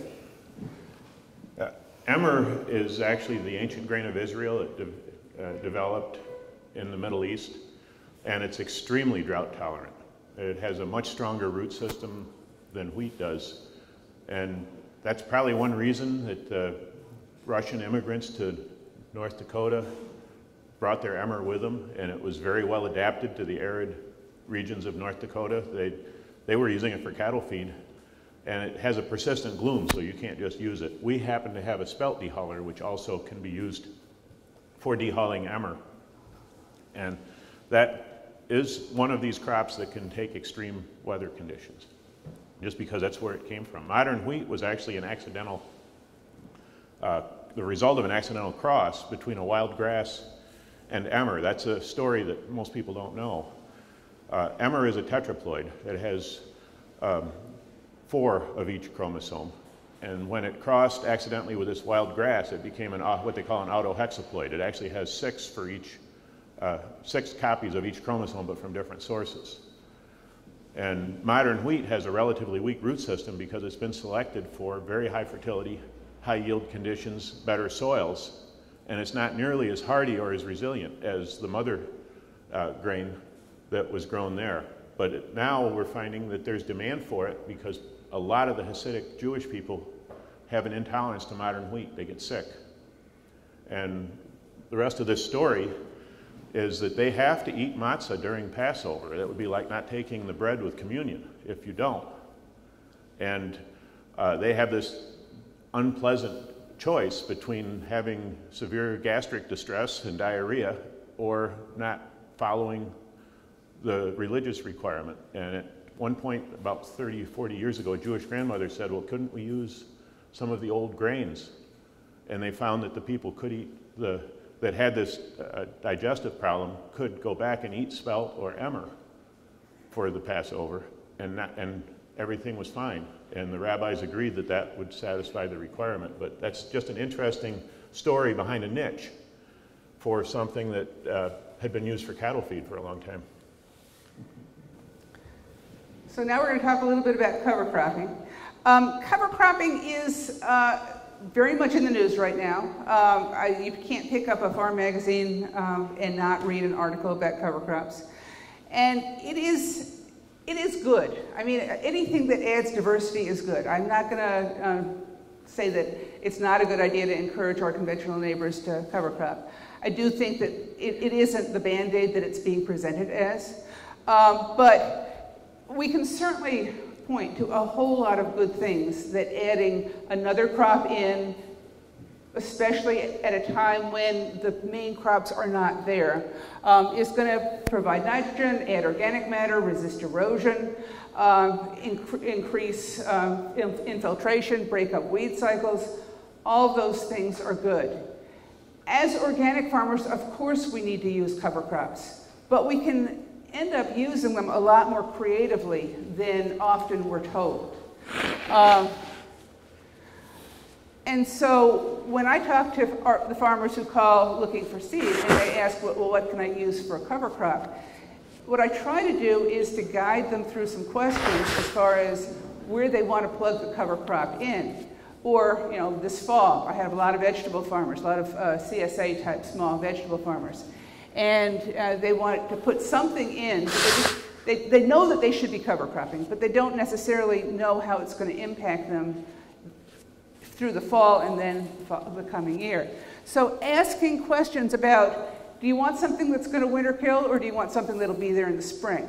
Emmer is actually the ancient grain of Israel. It de uh, developed in the Middle East. and it's extremely drought tolerant. It has a much stronger root system than wheat does. And that's probably one reason that uh, Russian immigrants to North Dakota brought their emmer with them, and it was very well adapted to the arid regions of North Dakota. They, they were using it for cattle feed, and it has a persistent glume, so you can't just use it. We happen to have a spelt dehuller, which also can be used for dehulling emmer. And that is one of these crops that can take extreme weather conditions, just because that's where it came from. Modern wheat was actually an accidental, uh, the result of an accidental cross between a wild grass and emmer. That's a story that most people don't know. Uh, emmer is a tetraploid. It has um, four of each chromosome. And when it crossed accidentally with this wild grass, it became an, what they call an autohexaploid. It actually has six for each, uh, six copies of each chromosome, but from different sources. And modern wheat has a relatively weak root system because it's been selected for very high fertility, high yield conditions, better soils, and it's not nearly as hardy or as resilient as the mother uh, grain that was grown there. But now we're finding that there's demand for it because a lot of the Hasidic Jewish people have an intolerance to modern wheat. They get sick. And the rest of this story is that they have to eat matzah during Passover. That would be like not taking the bread with communion if you don't. And uh, they have this unpleasant choice between having severe gastric distress and diarrhea or not following the religious requirement. And at one point, about 30, 40 years ago, a Jewish grandmother said, Well, couldn't we use some of the old grains? And they found that the people could eat the that had this uh, digestive problem could go back and eat spelt or emmer for the Passover, and, not, and everything was fine. And the rabbis agreed that that would satisfy the requirement. But that's just an interesting story behind a niche for something that uh, had been used for cattle feed for a long time. So now we're going to talk a little bit about cover cropping. Um, cover cropping is uh, very much in the news right now. Um, I, you can't pick up a farm magazine um, and not read an article about cover crops. And it is it is good. I mean, anything that adds diversity is good. I'm not going to um, say that it's not a good idea to encourage our conventional neighbors to cover crop. I do think that it, it isn't the band aid that it's being presented as. Um, but we can certainly point to a whole lot of good things that adding another crop in especially at a time when the main crops are not there, um, is going to provide nitrogen, add organic matter, resist erosion, um, inc increase um, infiltration, break up weed cycles. All those things are good. As organic farmers, of course, we need to use cover crops, but we can end up using them a lot more creatively than often we're told. Um, and so when I talk to the farmers who call looking for seed and they ask, well, what can I use for a cover crop? What I try to do is to guide them through some questions as far as where they want to plug the cover crop in. Or, you know, this fall, I have a lot of vegetable farmers, a lot of uh, CSA type small vegetable farmers. And uh, they want to put something in. They, they know that they should be cover cropping, but they don't necessarily know how it's going to impact them through the fall and then the coming year. So asking questions about, do you want something that's going to winter kill or do you want something that'll be there in the spring?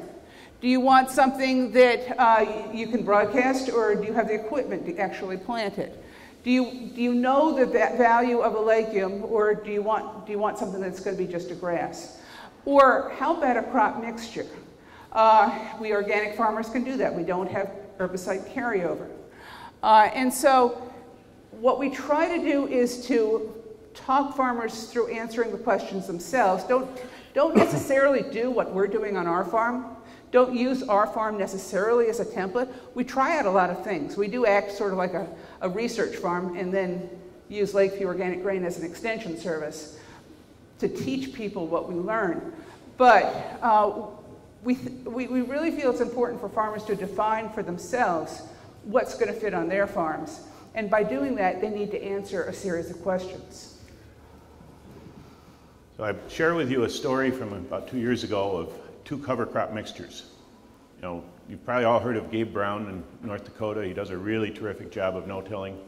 Do you want something that uh, you can broadcast or do you have the equipment to actually plant it? Do you, do you know the value of a legume or do you, want, do you want something that's going to be just a grass? Or how about a crop mixture? Uh, we organic farmers can do that. We don't have herbicide carryover. Uh, and so what we try to do is to talk farmers through answering the questions themselves. Don't, don't necessarily do what we're doing on our farm. Don't use our farm necessarily as a template. We try out a lot of things. We do act sort of like a, a research farm and then use Lakeview Organic Grain as an extension service to teach people what we learn. But uh, we, we, we really feel it's important for farmers to define for themselves what's going to fit on their farms. And by doing that, they need to answer a series of questions. So I share with you a story from about two years ago of two cover crop mixtures. You know, you've probably all heard of Gabe Brown in North Dakota. He does a really terrific job of no-tilling.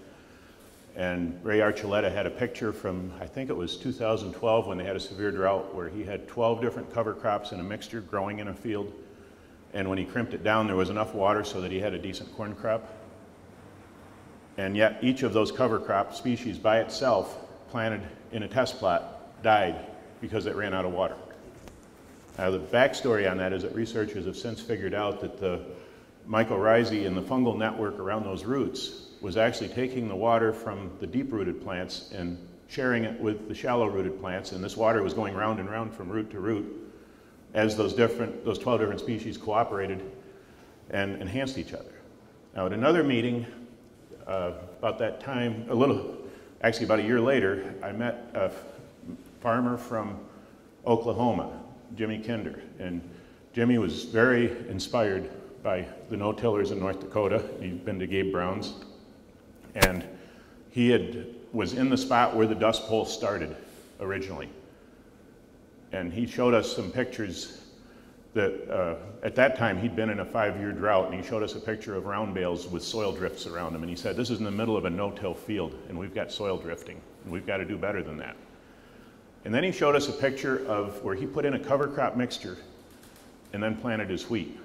And Ray Archuleta had a picture from, I think it was 2012 when they had a severe drought where he had 12 different cover crops in a mixture growing in a field. And when he crimped it down, there was enough water so that he had a decent corn crop. And yet each of those cover crop species by itself planted in a test plot died because it ran out of water. Now the backstory on that is that researchers have since figured out that the mycorrhizae in the fungal network around those roots was actually taking the water from the deep-rooted plants and sharing it with the shallow-rooted plants, and this water was going round and round from root to root as those different, those 12 different species cooperated and enhanced each other. Now at another meeting, uh, about that time, a little, actually about a year later, I met a farmer from Oklahoma, Jimmy Kinder, and Jimmy was very inspired by the no-tillers in North Dakota. He'd been to Gabe Brown's and he had, was in the spot where the Dust Bowl started originally. And he showed us some pictures that uh, at that time he'd been in a five-year drought, and he showed us a picture of round bales with soil drifts around them. And he said, this is in the middle of a no-till field, and we've got soil drifting, and we've got to do better than that. And then he showed us a picture of where he put in a cover crop mixture and then planted his wheat.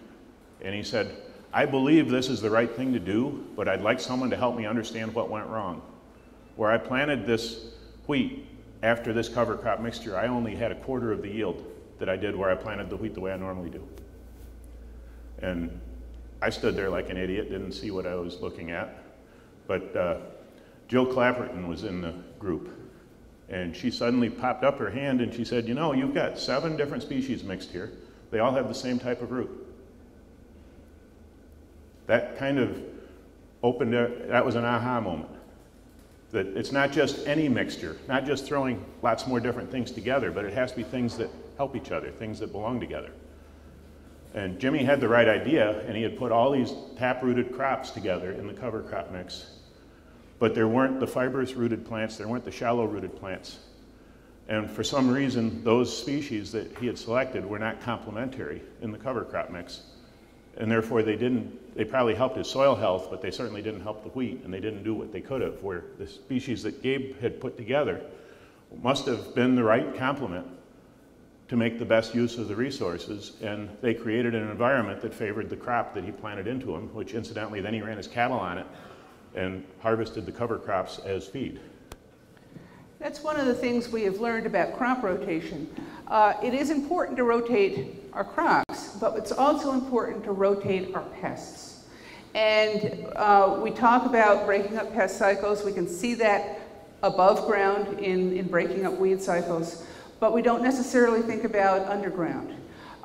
And he said, I believe this is the right thing to do, but I'd like someone to help me understand what went wrong. Where I planted this wheat after this cover crop mixture, I only had a quarter of the yield that I did where I planted the wheat the way I normally do. And I stood there like an idiot, didn't see what I was looking at. But uh, Jill Clapperton was in the group. And she suddenly popped up her hand and she said, You know, you've got seven different species mixed here. They all have the same type of root that kind of opened, a, that was an aha moment. That it's not just any mixture, not just throwing lots more different things together, but it has to be things that help each other, things that belong together. And Jimmy had the right idea, and he had put all these tap-rooted crops together in the cover crop mix. But there weren't the fibrous rooted plants, there weren't the shallow rooted plants. And for some reason, those species that he had selected were not complementary in the cover crop mix and therefore they didn't, they probably helped his soil health, but they certainly didn't help the wheat, and they didn't do what they could have, where the species that Gabe had put together must have been the right complement to make the best use of the resources, and they created an environment that favored the crop that he planted into them, which incidentally then he ran his cattle on it and harvested the cover crops as feed. That's one of the things we have learned about crop rotation. Uh, it is important to rotate our crops, but it's also important to rotate our pests. And uh, we talk about breaking up pest cycles. We can see that above ground in, in breaking up weed cycles, but we don't necessarily think about underground.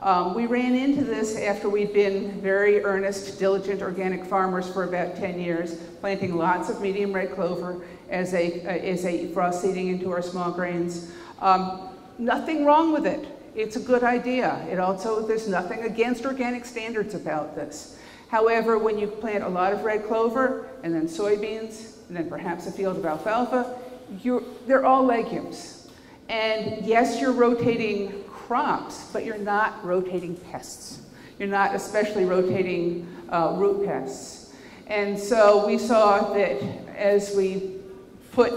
Um, we ran into this after we'd been very earnest, diligent organic farmers for about 10 years, planting lots of medium red clover as a, uh, as a frost seeding into our small grains. Um, nothing wrong with it. It's a good idea. It also, there's nothing against organic standards about this. However, when you plant a lot of red clover and then soybeans and then perhaps a field of alfalfa, they're all legumes. And yes, you're rotating crops, but you're not rotating pests. You're not especially rotating uh, root pests. And so we saw that as we put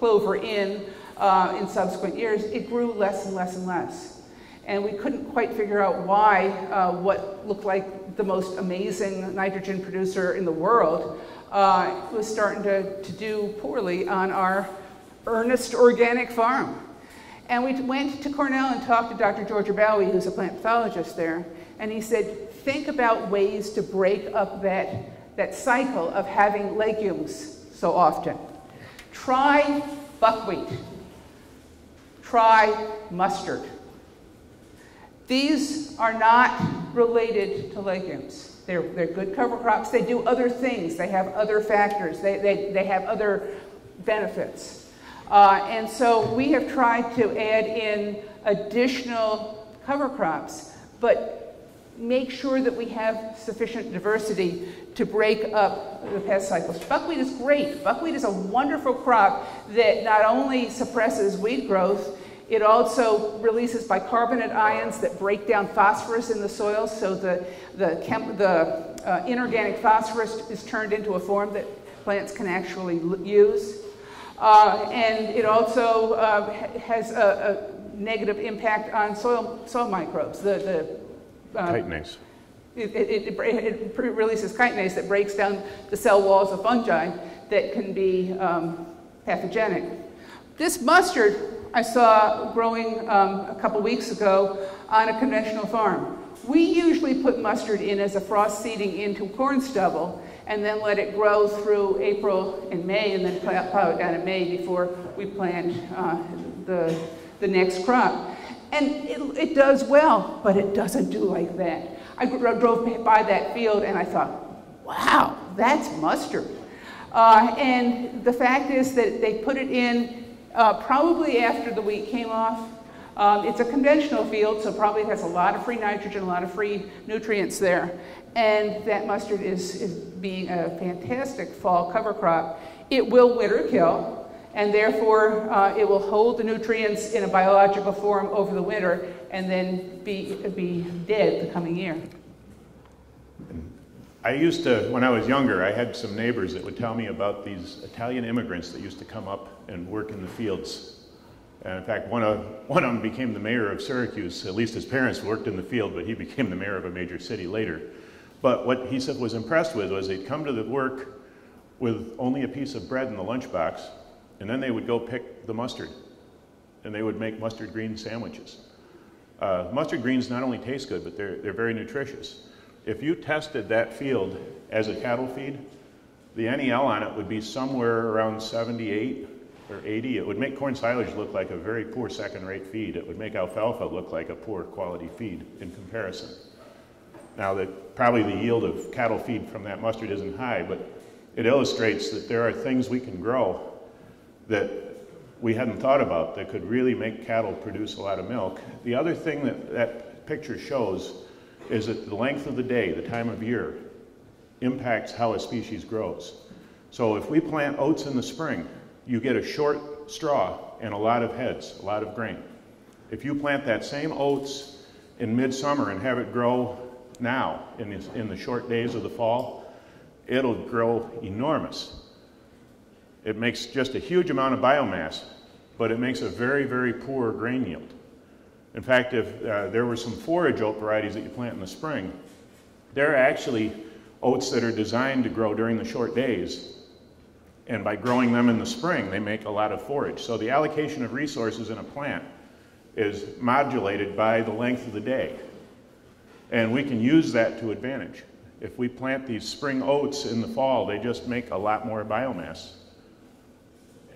clover in uh, in subsequent years, it grew less and less and less. And we couldn't quite figure out why uh, what looked like the most amazing nitrogen producer in the world uh, was starting to, to do poorly on our earnest organic farm. And we went to Cornell and talked to Dr. George Abawi, who's a plant pathologist there, and he said, think about ways to break up that, that cycle of having legumes so often. Try buckwheat. Try mustard. These are not related to legumes. They're, they're good cover crops. They do other things. They have other factors. They, they, they have other benefits. Uh, and so we have tried to add in additional cover crops, but make sure that we have sufficient diversity to break up the pest cycles. Buckwheat is great. Buckwheat is a wonderful crop that not only suppresses weed growth, It also releases bicarbonate ions that break down phosphorus in the soil, so the, the, the uh, inorganic phosphorus is turned into a form that plants can actually use. Uh, and it also uh, has a, a, negative impact on soil, soil microbes. The, the, uh, chitinase. It, it, it, it, releases chitinase that breaks down the cell walls of fungi that can be um, pathogenic. This mustard I saw growing um, a couple weeks ago on a conventional farm. We usually put mustard in as a frost seeding into corn stubble and then let it grow through April and May and then plow it down in May before we plant uh, the, the next crop. And it, it does well, but it doesn't do like that. I drove by that field and I thought, wow, that's mustard. Uh, and the fact is that they put it in uh, probably after the wheat came off. Um, it's a conventional field, so probably it has a lot of free nitrogen, a lot of free nutrients there. And that mustard is, is being a fantastic fall cover crop. It will winter kill, and therefore uh, it will hold the nutrients in a biological form over the winter and then be, be dead the coming year. I used to, when I was younger, I had some neighbors that would tell me about these Italian immigrants that used to come up and work in the fields. And in fact, one of, one of them became the mayor of Syracuse. At least his parents worked in the field, but he became the mayor of a major city later. But what he said was impressed with was they'd come to the work with only a piece of bread in the lunchbox, and then they would go pick the mustard, and they would make mustard green sandwiches. Uh, mustard greens not only taste good, but they're, they're very nutritious. If you tested that field as a cattle feed, the NEL on it would be somewhere around 78 or 80. It would make corn silage look like a very poor second-rate feed. It would make alfalfa look like a poor quality feed in comparison. Now, that probably the yield of cattle feed from that mustard isn't high, but it illustrates that there are things we can grow that we hadn't thought about that could really make cattle produce a lot of milk. The other thing that that picture shows is that the length of the day, the time of year, impacts how a species grows. So if we plant oats in the spring, you get a short straw and a lot of heads, a lot of grain. If you plant that same oats in midsummer and have it grow now, in the, in the short days of the fall, it'll grow enormous. It makes just a huge amount of biomass, but it makes a very, very poor grain yield. In fact, if uh, there were some forage oat varieties that you plant in the spring, they're actually oats that are designed to grow during the short days. And by growing them in the spring, they make a lot of forage. So the allocation of resources in a plant is modulated by the length of the day. And we can use that to advantage. If we plant these spring oats in the fall, they just make a lot more biomass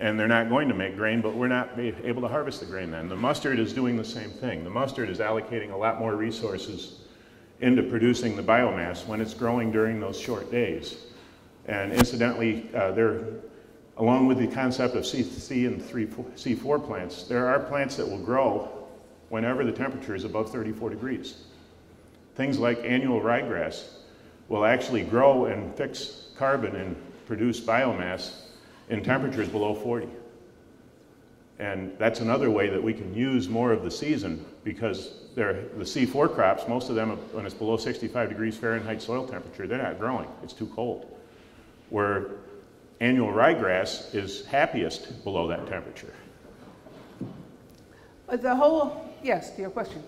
and they're not going to make grain, but we're not able to harvest the grain then. The mustard is doing the same thing. The mustard is allocating a lot more resources into producing the biomass when it's growing during those short days. And incidentally, uh, there, along with the concept of C, and C4 plants, there are plants that will grow whenever the temperature is above 34 degrees. Things like annual ryegrass will actually grow and fix carbon and produce biomass in temperatures below 40. And that's another way that we can use more of the season because the C4 crops, most of them, when it's below 65 degrees Fahrenheit soil temperature, they're not growing. It's too cold. Where annual ryegrass is happiest below that temperature. But the whole, yes, to your question.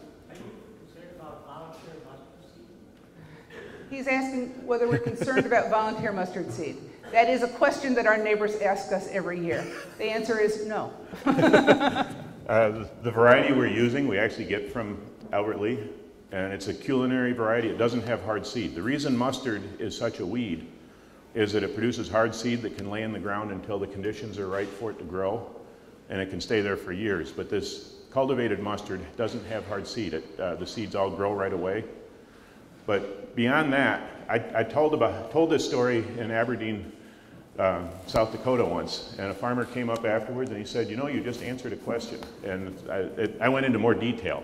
He's asking whether we're concerned about volunteer mustard seed. That is a question that our neighbors ask us every year. The answer is no. uh, the variety we're using, we actually get from Albert Lea, and it's a culinary variety. It doesn't have hard seed. The reason mustard is such a weed is that it produces hard seed that can lay in the ground until the conditions are right for it to grow, and it can stay there for years. But this cultivated mustard doesn't have hard seed. It, uh, the seeds all grow right away. But beyond that, I, I told, about, told this story in Aberdeen uh, South Dakota once, and a farmer came up afterwards and he said, You know, you just answered a question. And I, it, I went into more detail.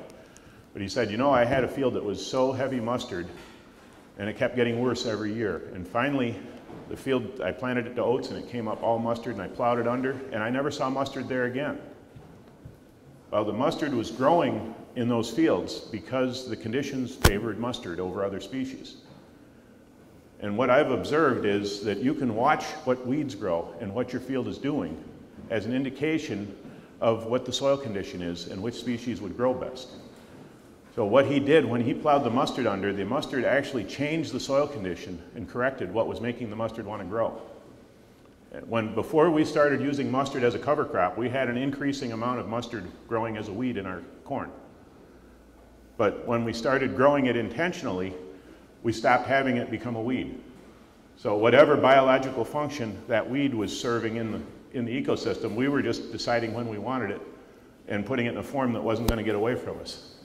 But he said, You know, I had a field that was so heavy mustard, and it kept getting worse every year. And finally, the field, I planted it to oats, and it came up all mustard, and I plowed it under, and I never saw mustard there again. Well, the mustard was growing in those fields because the conditions favored mustard over other species. And what I've observed is that you can watch what weeds grow and what your field is doing as an indication of what the soil condition is and which species would grow best. So what he did when he plowed the mustard under, the mustard actually changed the soil condition and corrected what was making the mustard want to grow. When, before we started using mustard as a cover crop, we had an increasing amount of mustard growing as a weed in our corn. But when we started growing it intentionally, we stopped having it become a weed. So whatever biological function that weed was serving in the, in the ecosystem, we were just deciding when we wanted it and putting it in a form that wasn't going to get away from us.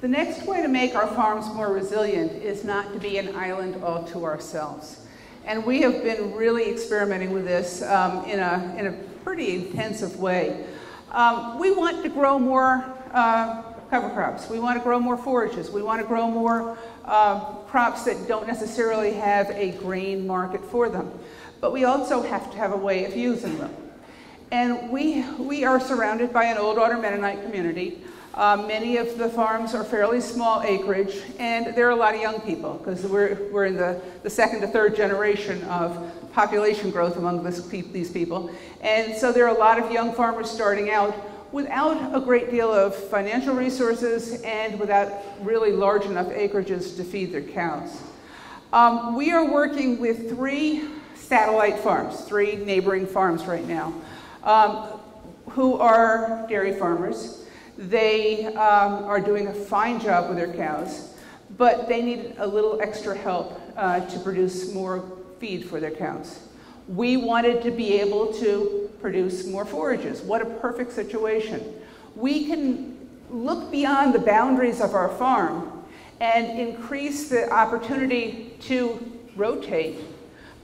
The next way to make our farms more resilient is not to be an island all to ourselves. And we have been really experimenting with this um, in, a, in a pretty intensive way. Um, we want to grow more uh, cover crops. We want to grow more forages. We want to grow more uh, crops that don't necessarily have a grain market for them. But we also have to have a way of using them. And we, we are surrounded by an old order Mennonite community. Uh, many of the farms are fairly small acreage, and there are a lot of young people because we're, we're in the, the second to third generation of population growth among this, these people. And so there are a lot of young farmers starting out without a great deal of financial resources and without really large enough acreages to feed their cows. Um, we are working with three satellite farms, three neighboring farms right now, um, who are dairy farmers. They um, are doing a fine job with their cows, but they need a little extra help uh, to produce more feed for their cows. We wanted to be able to produce more forages. What a perfect situation. We can look beyond the boundaries of our farm and increase the opportunity to rotate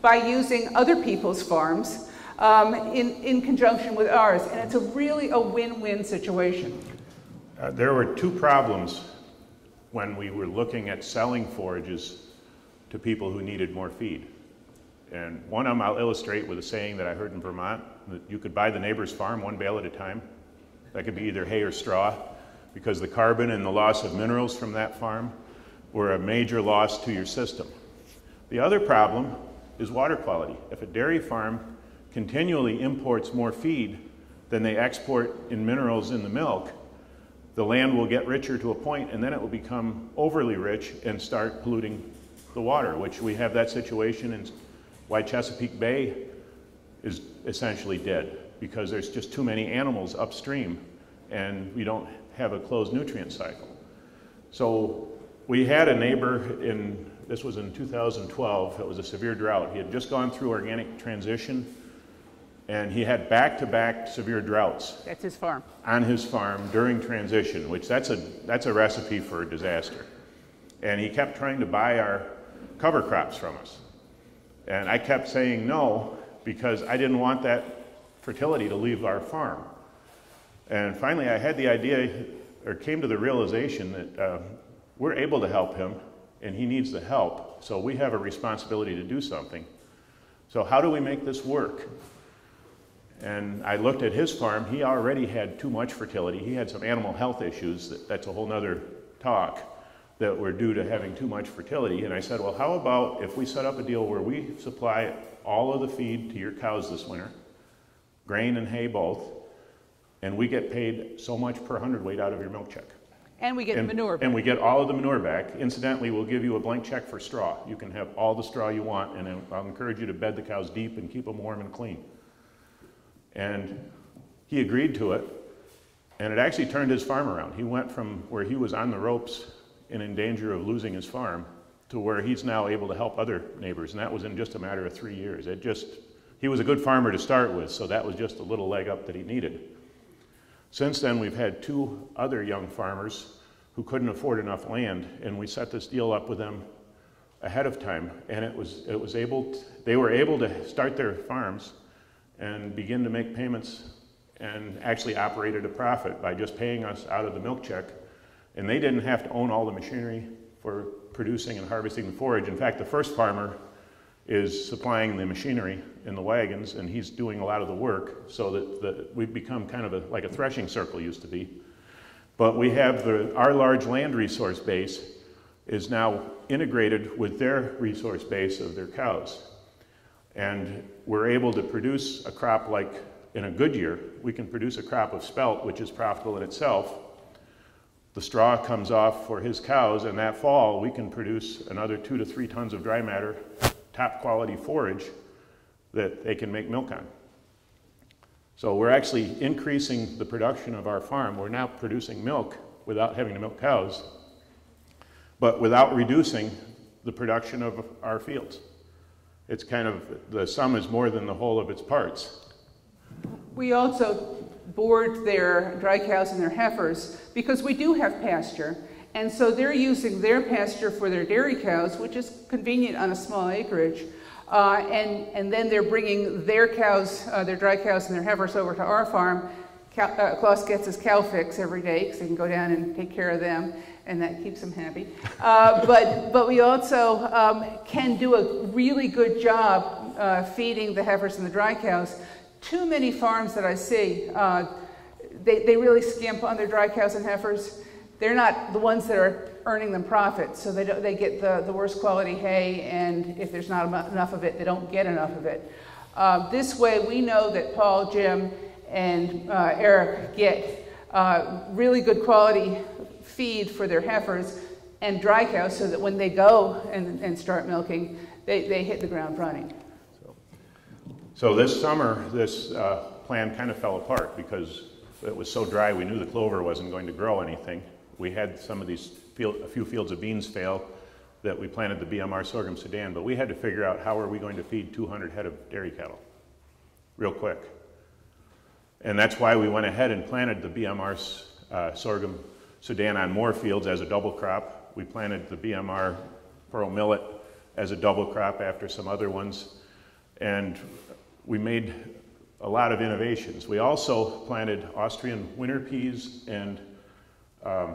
by using other people's farms um, in, in conjunction with ours. And it's a really a win-win situation. Uh, there were two problems when we were looking at selling forages to people who needed more feed. And one of them I'll illustrate with a saying that I heard in Vermont, that you could buy the neighbor's farm one bale at a time. That could be either hay or straw, because the carbon and the loss of minerals from that farm were a major loss to your system. The other problem is water quality. If a dairy farm continually imports more feed than they export in minerals in the milk, the land will get richer to a point and then it will become overly rich and start polluting the water, which we have that situation in why Chesapeake Bay is essentially dead because there's just too many animals upstream and we don't have a closed nutrient cycle. So we had a neighbor in, this was in 2012, it was a severe drought. He had just gone through organic transition and he had back-to-back severe droughts. That's his farm. On his farm during transition, which that's a, that's a recipe for a disaster. And he kept trying to buy our cover crops from us. And I kept saying no because I didn't want that fertility to leave our farm. And finally, I had the idea, or came to the realization that uh, we're able to help him and he needs the help. So we have a responsibility to do something. So, how do we make this work? And I looked at his farm. He already had too much fertility. He had some animal health issues. That, that's a whole nother talk that were due to having too much fertility. And I said, well, how about if we set up a deal where we supply all of the feed to your cows this winter, grain and hay both, and we get paid so much per hundredweight out of your milk check. And we get and, manure back. And we get all of the manure back. Incidentally, we'll give you a blank check for straw. You can have all the straw you want, and I'll encourage you to bed the cows deep and keep them warm and clean. And he agreed to it, and it actually turned his farm around. He went from where he was on the ropes and in danger of losing his farm to where he's now able to help other neighbors. And that was in just a matter of three years. It just, he was a good farmer to start with, so that was just a little leg up that he needed. Since then, we've had two other young farmers who couldn't afford enough land, and we set this deal up with them ahead of time. And it was, it was able, to, they were able to start their farms and begin to make payments and actually operate at a profit by just paying us out of the milk check and they didn't have to own all the machinery for producing and harvesting the forage. In fact, the first farmer is supplying the machinery in the wagons, and he's doing a lot of the work so that the, we've become kind of a, like a threshing circle used to be. But we have the, our large land resource base is now integrated with their resource base of their cows. And we're able to produce a crop like in a good year, we can produce a crop of spelt, which is profitable in itself. The straw comes off for his cows, and that fall we can produce another two to three tons of dry matter, top quality forage that they can make milk on. So we're actually increasing the production of our farm. We're now producing milk without having to milk cows, but without reducing the production of our fields. It's kind of, the sum is more than the whole of its parts. We also board their dry cows and their heifers because we do have pasture. And so they're using their pasture for their dairy cows, which is convenient on a small acreage. Uh, and, and then they're bringing their cows, uh, their dry cows and their heifers over to our farm. Uh, Klaus gets his cow fix every day because he can go down and take care of them, and that keeps them happy. Uh, but, but we also um, can do a really good job uh, feeding the heifers and the dry cows. Too many farms that I see, uh, they, they really skimp on their dry cows and heifers. They're not the ones that are earning them profit. So they, they get the, the worst quality hay, and if there's not enough of it, they don't get enough of it. Uh, this way, we know that Paul, Jim, and uh, Eric get uh, really good quality feed for their heifers and dry cows so that when they go and, and start milking, they, they hit the ground running. So, so this summer, this uh, plan kind of fell apart because it was so dry we knew the clover wasn't going to grow anything. We had some of these field, a few fields of beans fail that we planted the BMR sorghum Sudan, but we had to figure out how are we going to feed 200 head of dairy cattle real quick. And that's why we went ahead and planted the BMR uh, sorghum Sudan on more fields as a double crop. We planted the BMR pearl millet as a double crop after some other ones. And we made a lot of innovations. We also planted Austrian winter peas and um,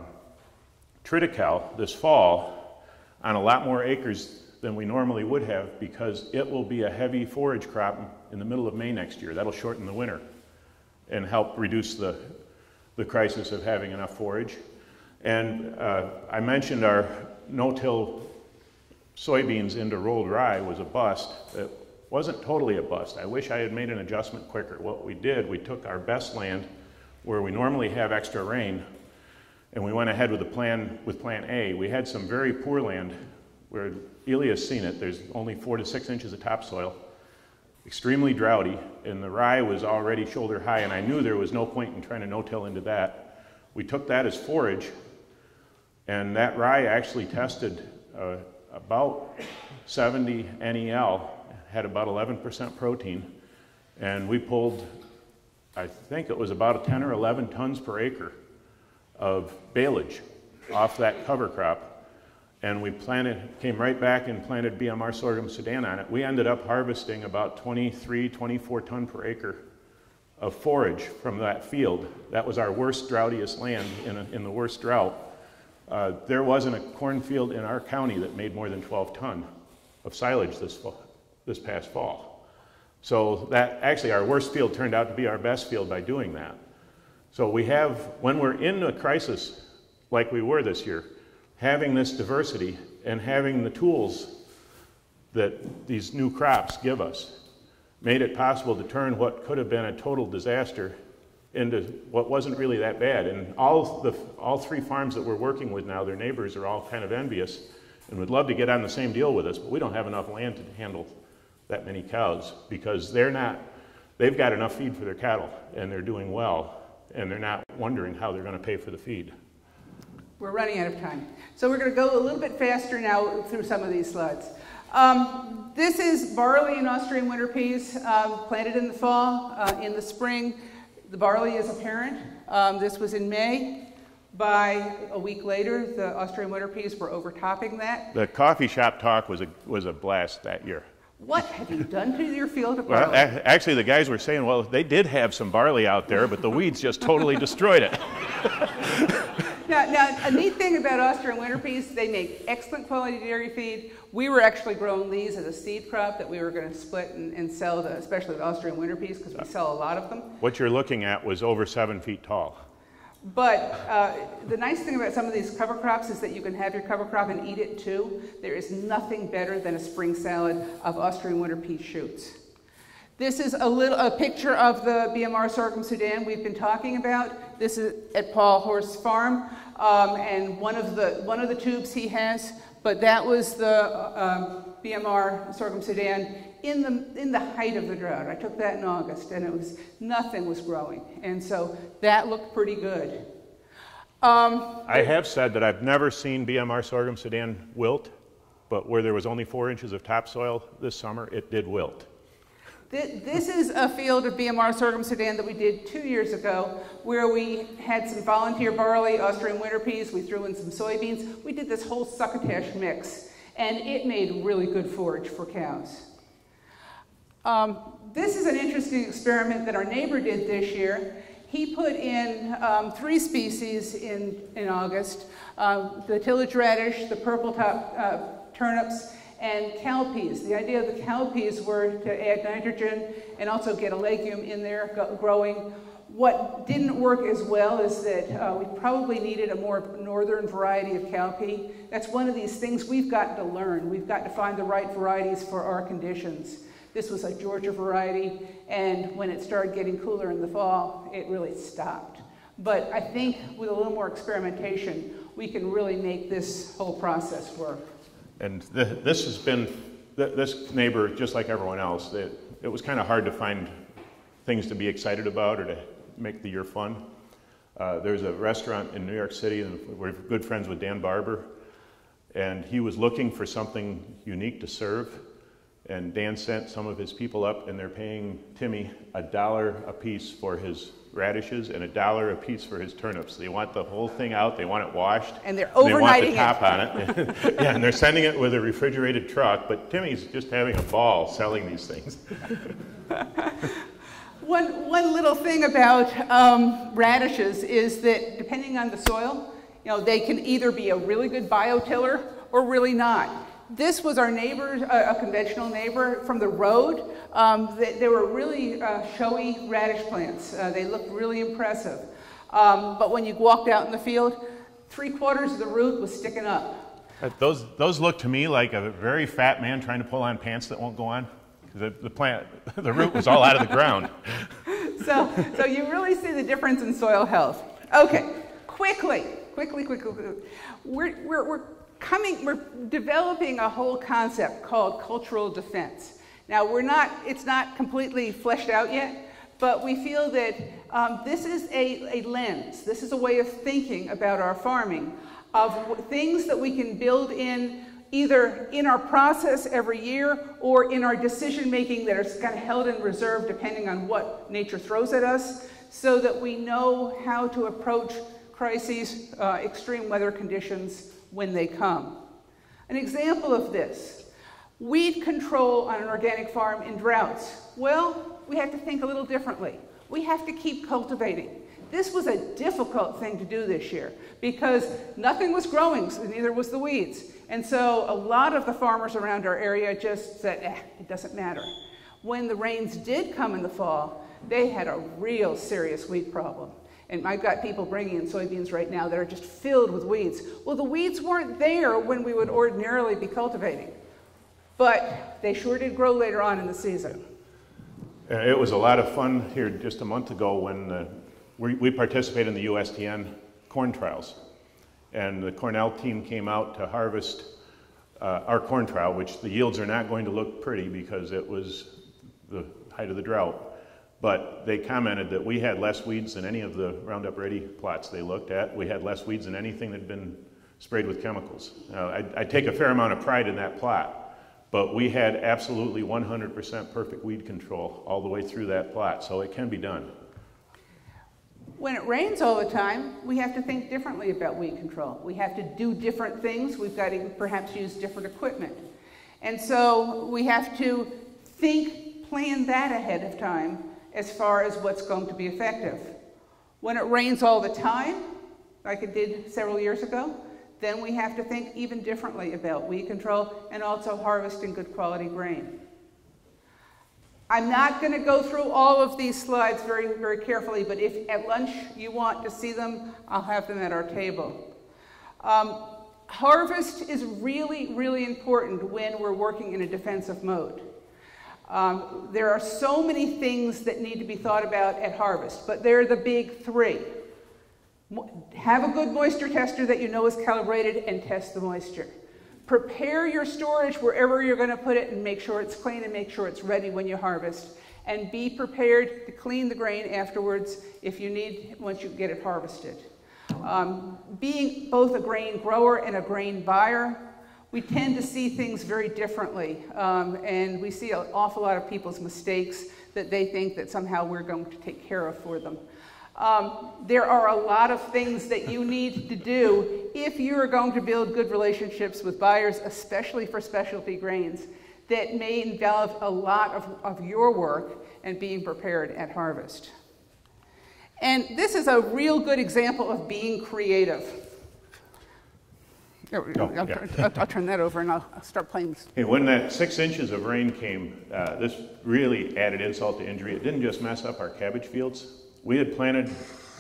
triticale this fall on a lot more acres than we normally would have because it will be a heavy forage crop in the middle of May next year. That'll shorten the winter and help reduce the, the crisis of having enough forage. And uh, I mentioned our no-till soybeans into rolled rye was a bust. It wasn't totally a bust. I wish I had made an adjustment quicker. What we did, we took our best land where we normally have extra rain and we went ahead with the plan with plan A. We had some very poor land where Elia's seen it. There's only four to six inches of topsoil, extremely droughty, and the rye was already shoulder high, and I knew there was no point in trying to no-till into that. We took that as forage, and that rye actually tested uh, about 70 NEL, had about 11% protein, and we pulled, I think it was about 10 or 11 tons per acre of baleage off that cover crop. And we planted, came right back and planted BMR sorghum Sudan on it. We ended up harvesting about 23, 24 ton per acre of forage from that field. That was our worst, droughtiest land in, a, in the worst drought. Uh, there wasn't a cornfield in our county that made more than 12 ton of silage this, fall, this past fall. So that actually our worst field turned out to be our best field by doing that. So we have, when we're in a crisis like we were this year, having this diversity and having the tools that these new crops give us made it possible to turn what could have been a total disaster into what wasn't really that bad. And all, the, all three farms that we're working with now, their neighbors are all kind of envious and would love to get on the same deal with us, but we don't have enough land to handle that many cows because they're not, they've got enough feed for their cattle and they're doing well and they're not wondering how they're going to pay for the feed. We're running out of time. So we're going to go a little bit faster now through some of these slides. Um, this is barley and Austrian winter peas um, planted in the fall. Uh, in the spring, the barley is apparent. Um, this was in May. By a week later, the Austrian winter peas were overtopping that. The coffee shop talk was a, was a blast that year. What have you done to your field of barley? Well, actually, the guys were saying, well, they did have some barley out there, but the weeds just totally destroyed it. now, now, a neat thing about Austrian winter peas, they make excellent quality dairy feed. We were actually growing these as a seed crop that we were going to split and, and sell, to, especially the Austrian winter peas, because we sell a lot of them. What you're looking at was over seven feet tall. But uh, the nice thing about some of these cover crops is that you can have your cover crop and eat it too. There is nothing better than a spring salad of Austrian winter pea shoots. This is a little a picture of the BMR sorghum Sudan we've been talking about. This is at Paul Horse farm, um, and one of the one of the tubes he has. But that was the uh, um, BMR sorghum Sudan in the in the height of the drought. I took that in August, and it was nothing was growing, and so that looked pretty good. Um, I have said that I've never seen BMR sorghum Sudan wilt, but where there was only four inches of topsoil this summer, it did wilt. This is a field of BMR sorghum Sudan that we did two years ago where we had some volunteer barley, Austrian winter peas, we threw in some soybeans. We did this whole succotash mix and it made really good forage for cows. Um, this is an interesting experiment that our neighbor did this year. He put in um, three species in, in August, uh, the tillage radish, the purple top uh, turnips, and cowpeas. The idea of the cowpeas were to add nitrogen and also get a legume in there growing. What didn't work as well is that uh, we probably needed a more northern variety of cowpea. That's one of these things we've got to learn. We've got to find the right varieties for our conditions. This was a Georgia variety, and when it started getting cooler in the fall, it really stopped. But I think with a little more experimentation, we can really make this whole process work. And th this has been, th this neighbor, just like everyone else, it, it was kind of hard to find things to be excited about or to make the year fun. Uh, there's a restaurant in New York City, and we're good friends with Dan Barber, and he was looking for something unique to serve. And Dan sent some of his people up, and they're paying Timmy a dollar a piece for his radishes and a dollar a piece for his turnips. They want the whole thing out. They want it washed. And they're overnighting They want the top it. on it. yeah, and they're sending it with a refrigerated truck. But Timmy's just having a ball selling these things. one, one little thing about um, radishes is that depending on the soil, you know, they can either be a really good biotiller or really not. This was our neighbor, a, a conventional neighbor from the road. Um, they, they, were really uh, showy radish plants. Uh, they looked really impressive. Um, but when you walked out in the field, three quarters of the root was sticking up. Uh, those, those look to me like a very fat man trying to pull on pants that won't go on. The, the plant, the root was all out of the ground. so, so you really see the difference in soil health. Okay, quickly, quickly, quickly, quickly. We're, we're, we're coming, we're developing a whole concept called cultural defense. Now, we're not, it's not completely fleshed out yet, but we feel that um, this is a, a lens, this is a way of thinking about our farming, of things that we can build in either in our process every year or in our decision making that is kind of held in reserve depending on what nature throws at us, so that we know how to approach crises, uh, extreme weather conditions when they come. An example of this, weed control on an organic farm in droughts. Well, we have to think a little differently. We have to keep cultivating. This was a difficult thing to do this year because nothing was growing, so neither was the weeds. And so a lot of the farmers around our area just said, eh, it doesn't matter. When the rains did come in the fall, they had a real serious weed problem. And I've got people bringing in soybeans right now that are just filled with weeds. Well, the weeds weren't there when we would ordinarily be cultivating, but they sure did grow later on in the season. It was a lot of fun here just a month ago when uh, we, we participated in the USDN corn trials. And the Cornell team came out to harvest uh, our corn trial, which the yields are not going to look pretty because it was the height of the drought. But they commented that we had less weeds than any of the Roundup Ready plots they looked at. We had less weeds than anything that had been sprayed with chemicals. Now, I, I take a fair amount of pride in that plot, but we had absolutely 100% perfect weed control all the way through that plot, so it can be done. When it rains all the time, we have to think differently about weed control. We have to do different things. We've got to perhaps use different equipment. And so we have to think, plan that ahead of time as far as what's going to be effective. When it rains all the time, like it did several years ago, then we have to think even differently about weed control and also harvesting good quality grain. I'm not going to go through all of these slides very, very carefully, but if at lunch you want to see them, I'll have them at our table. Um, harvest is really, really important when we're working in a defensive mode. Um, there are so many things that need to be thought about at harvest, but they're the big three. Have a good moisture tester that you know is calibrated and test the moisture. Prepare your storage wherever you're going to put it and make sure it's clean and make sure it's ready when you harvest. And be prepared to clean the grain afterwards if you need, once you get it harvested. Um, being both a grain grower and a grain buyer, we tend to see things very differently. Um, and we see an awful lot of people's mistakes that they think that somehow we're going to take care of for them. Um, there are a lot of things that you need to do if you are going to build good relationships with buyers, especially for specialty grains, that may involve a lot of, of your work and being prepared at harvest. And this is a real good example of being creative. Oh, I'll, yeah. I'll, I'll, turn that over and I'll start playing. Hey, when that six inches of rain came, uh, this really added insult to injury. It didn't just mess up our cabbage fields, we had planted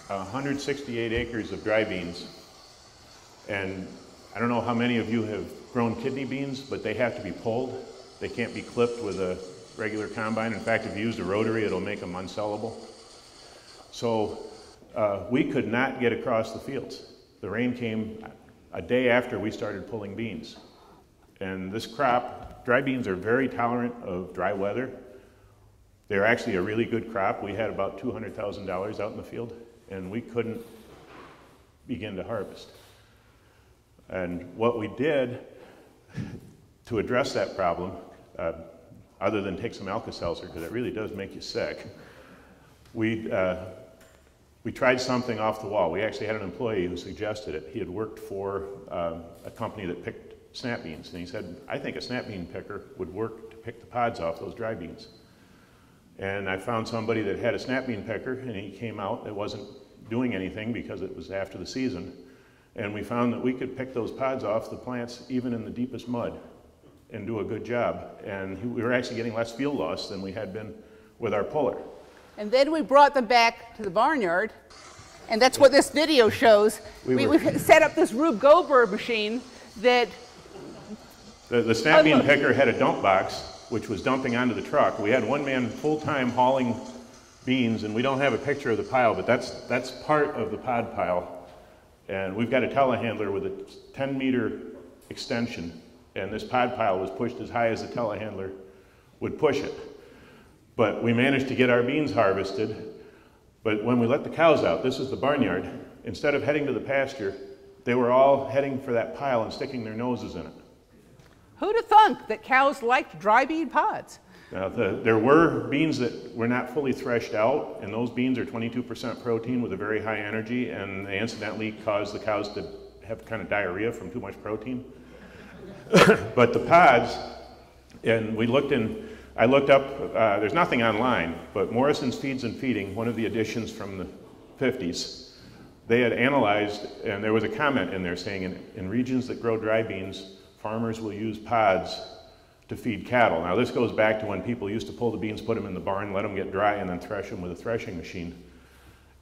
168 acres of dry beans, and I don't know how many of you have grown kidney beans, but they have to be pulled. They can't be clipped with a regular combine. In fact, if you use a rotary, it'll make them unsellable. So uh, we could not get across the fields. The rain came a day after we started pulling beans. And this crop, dry beans are very tolerant of dry weather. They're actually a really good crop. We had about $200,000 out in the field, and we couldn't begin to harvest. And what we did to address that problem, uh, other than take some Alka-Seltzer, because it really does make you sick, we, uh, we tried something off the wall. We actually had an employee who suggested it. He had worked for uh, a company that picked snap beans, and he said, I think a snap bean picker would work to pick the pods off those dry beans. And I found somebody that had a snap bean picker, and he came out. It wasn't doing anything because it was after the season. And we found that we could pick those pods off the plants even in the deepest mud and do a good job. And we were actually getting less field loss than we had been with our puller. And then we brought them back to the barnyard, and that's what this video shows. We, we, we set up this Rube Goldberg machine that. The, the snap bean picker had a dump box which was dumping onto the truck. We had one man full-time hauling beans, and we don't have a picture of the pile, but that's, that's part of the pod pile. And we've got a telehandler with a 10 meter extension, and this pod pile was pushed as high as the telehandler would push it. But we managed to get our beans harvested. But when we let the cows out, this is the barnyard, instead of heading to the pasture, they were all heading for that pile and sticking their noses in it. Who'd have thunk that cows liked dry bean pods? Now, the, there were beans that were not fully threshed out, and those beans are 22% protein with a very high energy, and they incidentally cause the cows to have kind of diarrhea from too much protein. but the pods, and we looked in, I looked up, uh, there's nothing online, but Morrison's Feeds and Feeding, one of the editions from the 50s, they had analyzed, and there was a comment in there saying in, in regions that grow dry beans, farmers will use pods to feed cattle. Now this goes back to when people used to pull the beans, put them in the barn, let them get dry, and then thresh them with a threshing machine.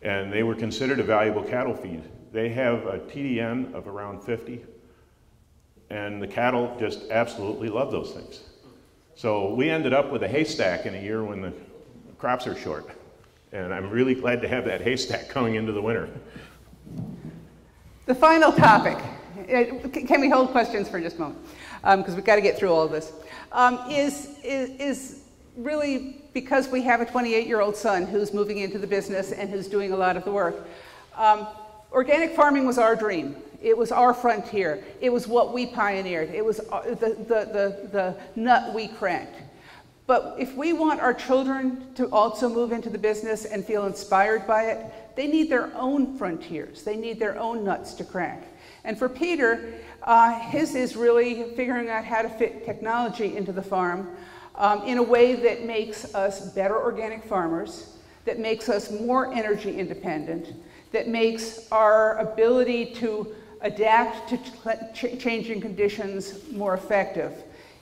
And they were considered a valuable cattle feed. They have a TDN of around 50, and the cattle just absolutely love those things. So we ended up with a haystack in a year when the crops are short. And I'm really glad to have that haystack coming into the winter. The final topic uh, can we hold questions for just a moment? Because um, we've got to get through all of this. Um, is, is, is really because we have a 28 year old son who's moving into the business and who's doing a lot of the work. Um, organic farming was our dream. It was our frontier. It was what we pioneered. It was uh, the, the, the, the nut we cracked. But if we want our children to also move into the business and feel inspired by it, they need their own frontiers. They need their own nuts to crack. And for Peter, uh, his is really figuring out how to fit technology into the farm um, in a way that makes us better organic farmers, that makes us more energy independent, that makes our ability to adapt to ch changing conditions more effective.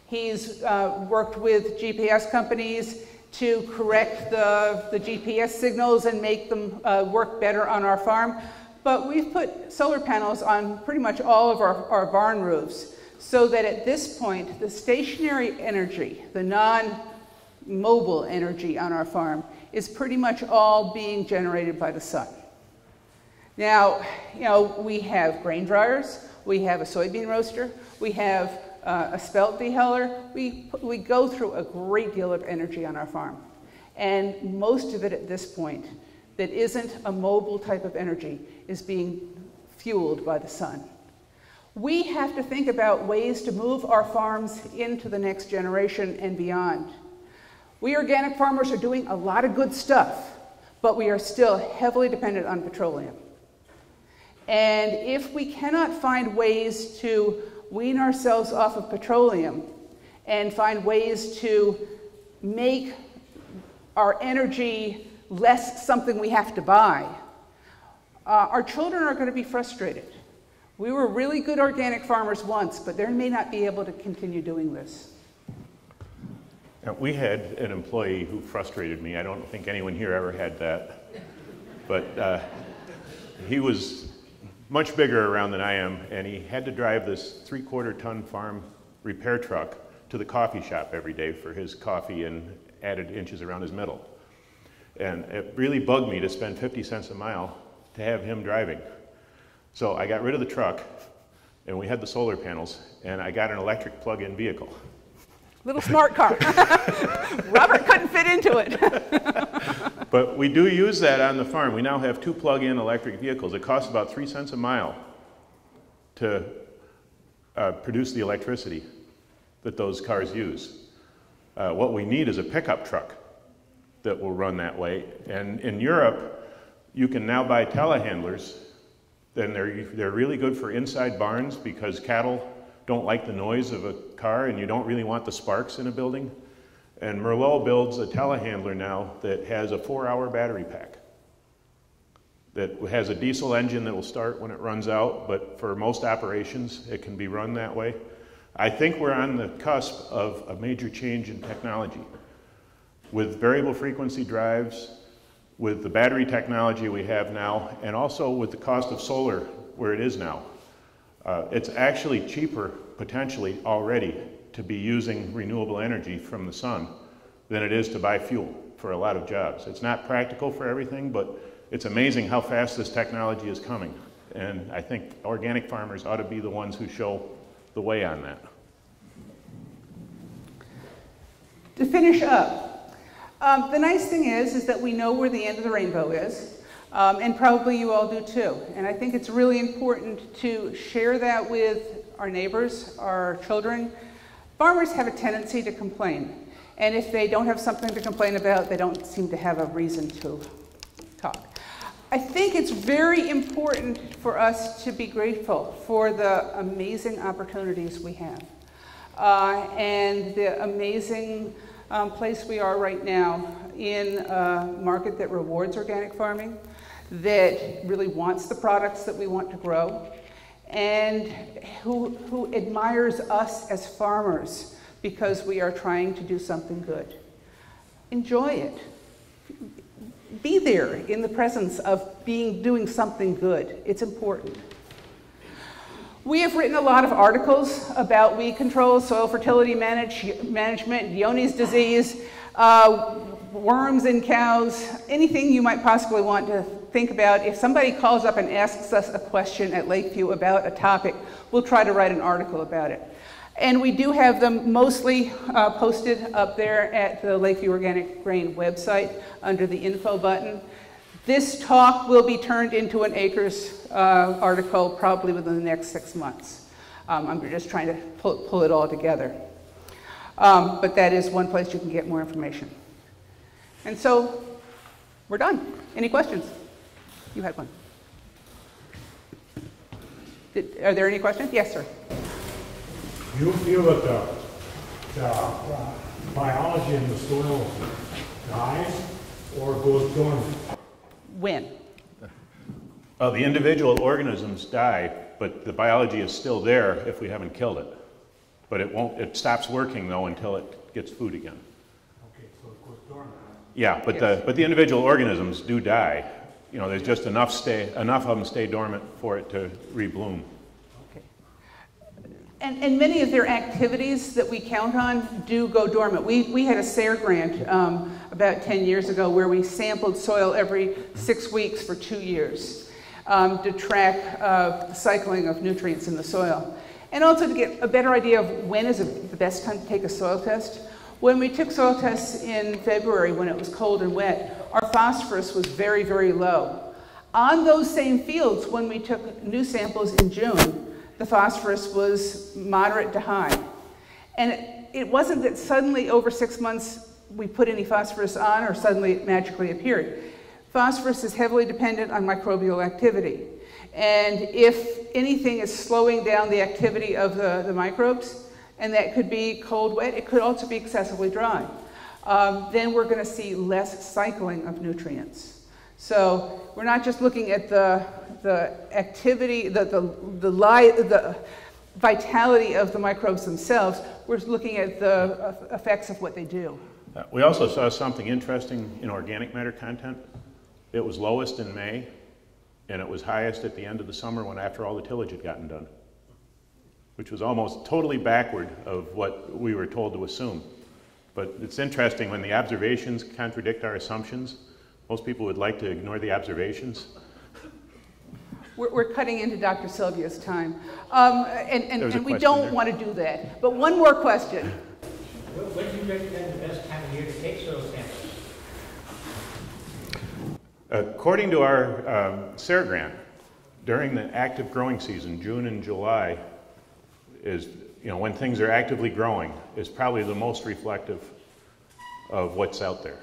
He's uh, worked with GPS companies to correct the, the GPS signals and make them uh, work better on our farm. But we've put solar panels on pretty much all of our, our barn roofs so that at this point, the stationary energy, the non-mobile energy on our farm, is pretty much all being generated by the sun. Now, you know, we have grain dryers, we have a soybean roaster, we have uh, a spelt dehuller. We, we go through a great deal of energy on our farm. And most of it at this point that isn't a mobile type of energy is being fueled by the sun. We have to think about ways to move our farms into the next generation and beyond. We organic farmers are doing a lot of good stuff, but we are still heavily dependent on petroleum. And if we cannot find ways to wean ourselves off of petroleum and find ways to make our energy less something we have to buy, uh, our children are going to be frustrated. We were really good organic farmers once, but they may not be able to continue doing this. Now, we had an employee who frustrated me. I don't think anyone here ever had that. But uh, he was much bigger around than I am, and he had to drive this three quarter ton farm repair truck to the coffee shop every day for his coffee and added inches around his middle. And it really bugged me to spend 50 cents a mile to have him driving. So I got rid of the truck, and we had the solar panels, and I got an electric plug-in vehicle. Little smart car. Robert couldn't fit into it. but we do use that on the farm. We now have two plug-in electric vehicles. It costs about three cents a mile to uh, produce the electricity that those cars use. Uh, what we need is a pickup truck that will run that way. And in Europe, you can now buy telehandlers. Then they're, they're really good for inside barns because cattle don't like the noise of a car and you don't really want the sparks in a building. And Merlo builds a telehandler now that has a four hour battery pack that has a diesel engine that will start when it runs out, but for most operations, it can be run that way. I think we're on the cusp of a major change in technology. With variable frequency drives, with the battery technology we have now, and also with the cost of solar where it is now. Uh, it's actually cheaper, potentially, already to be using renewable energy from the sun than it is to buy fuel for a lot of jobs. It's not practical for everything, but it's amazing how fast this technology is coming. And I think organic farmers ought to be the ones who show the way on that. To finish up, um, the nice thing is, is that we know where the end of the rainbow is. Um, and probably you all do too. And I think it's really important to share that with our neighbors, our children. Farmers have a tendency to complain. And if they don't have something to complain about, they don't seem to have a reason to talk. I think it's very important for us to be grateful for the amazing opportunities we have uh, and the amazing um, place we are right now in a market that rewards organic farming that really wants the products that we want to grow and who, who admires us as farmers because we are trying to do something good. Enjoy it. Be there in the presence of being doing something good. It's important. We have written a lot of articles about weed control, soil fertility manage, management, Johne's disease, uh, worms in cows, anything you might possibly want to think about. If somebody calls up and asks us a question at Lakeview about a topic, we'll try to write an article about it. And we do have them mostly uh, posted up there at the Lakeview Organic Grain website under the info button. This talk will be turned into an ACRES uh, article probably within the next six months. Um, I'm just trying to pull, pull it all together. Um, but that is one place you can get more information. And so we're done. Any questions? You had one. Did, are there any questions? Yes, sir. You feel that the, the uh, biology in the soil dies or goes dormant? When? Uh, the individual organisms die, but the biology is still there if we haven't killed it. But it won't, it stops working though until it gets food again. Okay, so it goes dormant. Yeah, but Yes. the, but the individual organisms do die. You know, there's just enough stay, enough of them stay dormant for it to rebloom. Okay. And, and many of their activities that we count on do go dormant. We, we had a SARE grant um, about 10 years ago where we sampled soil every six weeks for two years um, to track uh, the cycling of nutrients in the soil. And also to get a better idea of when is the best time to take a soil test. When we took soil tests in February when it was cold and wet, our phosphorus was very, very low. On those same fields, when we took new samples in June, the phosphorus was moderate to high. And it, wasn't that suddenly over six months we put any phosphorus on or suddenly it magically appeared. Phosphorus is heavily dependent on microbial activity. And if anything is slowing down the activity of the, the microbes, and that could be cold, wet, it could also be excessively dry, um, then we're going to see less cycling of nutrients. So we're not just looking at the, the activity, the, the, the, li- the vitality of the microbes themselves, we're looking at the effects of what they do. Uh, We also saw something interesting in organic matter content. It was lowest in May, and it was highest at the end of the summer when after all the tillage had gotten done, which was almost totally backward of what we were told to assume. But it's interesting when the observations contradict our assumptions. Most people would like to ignore the observations. We're, we're cutting into Dr. Sylvia's time. Um, and and, There was a and we don't there. want to do that. But one more question. When when do you recommend the best time of year to take soil samples? According to our um, SARE grant, during the active growing season, June and July, is, you know, when things are actively growing, is probably the most reflective of what's out there.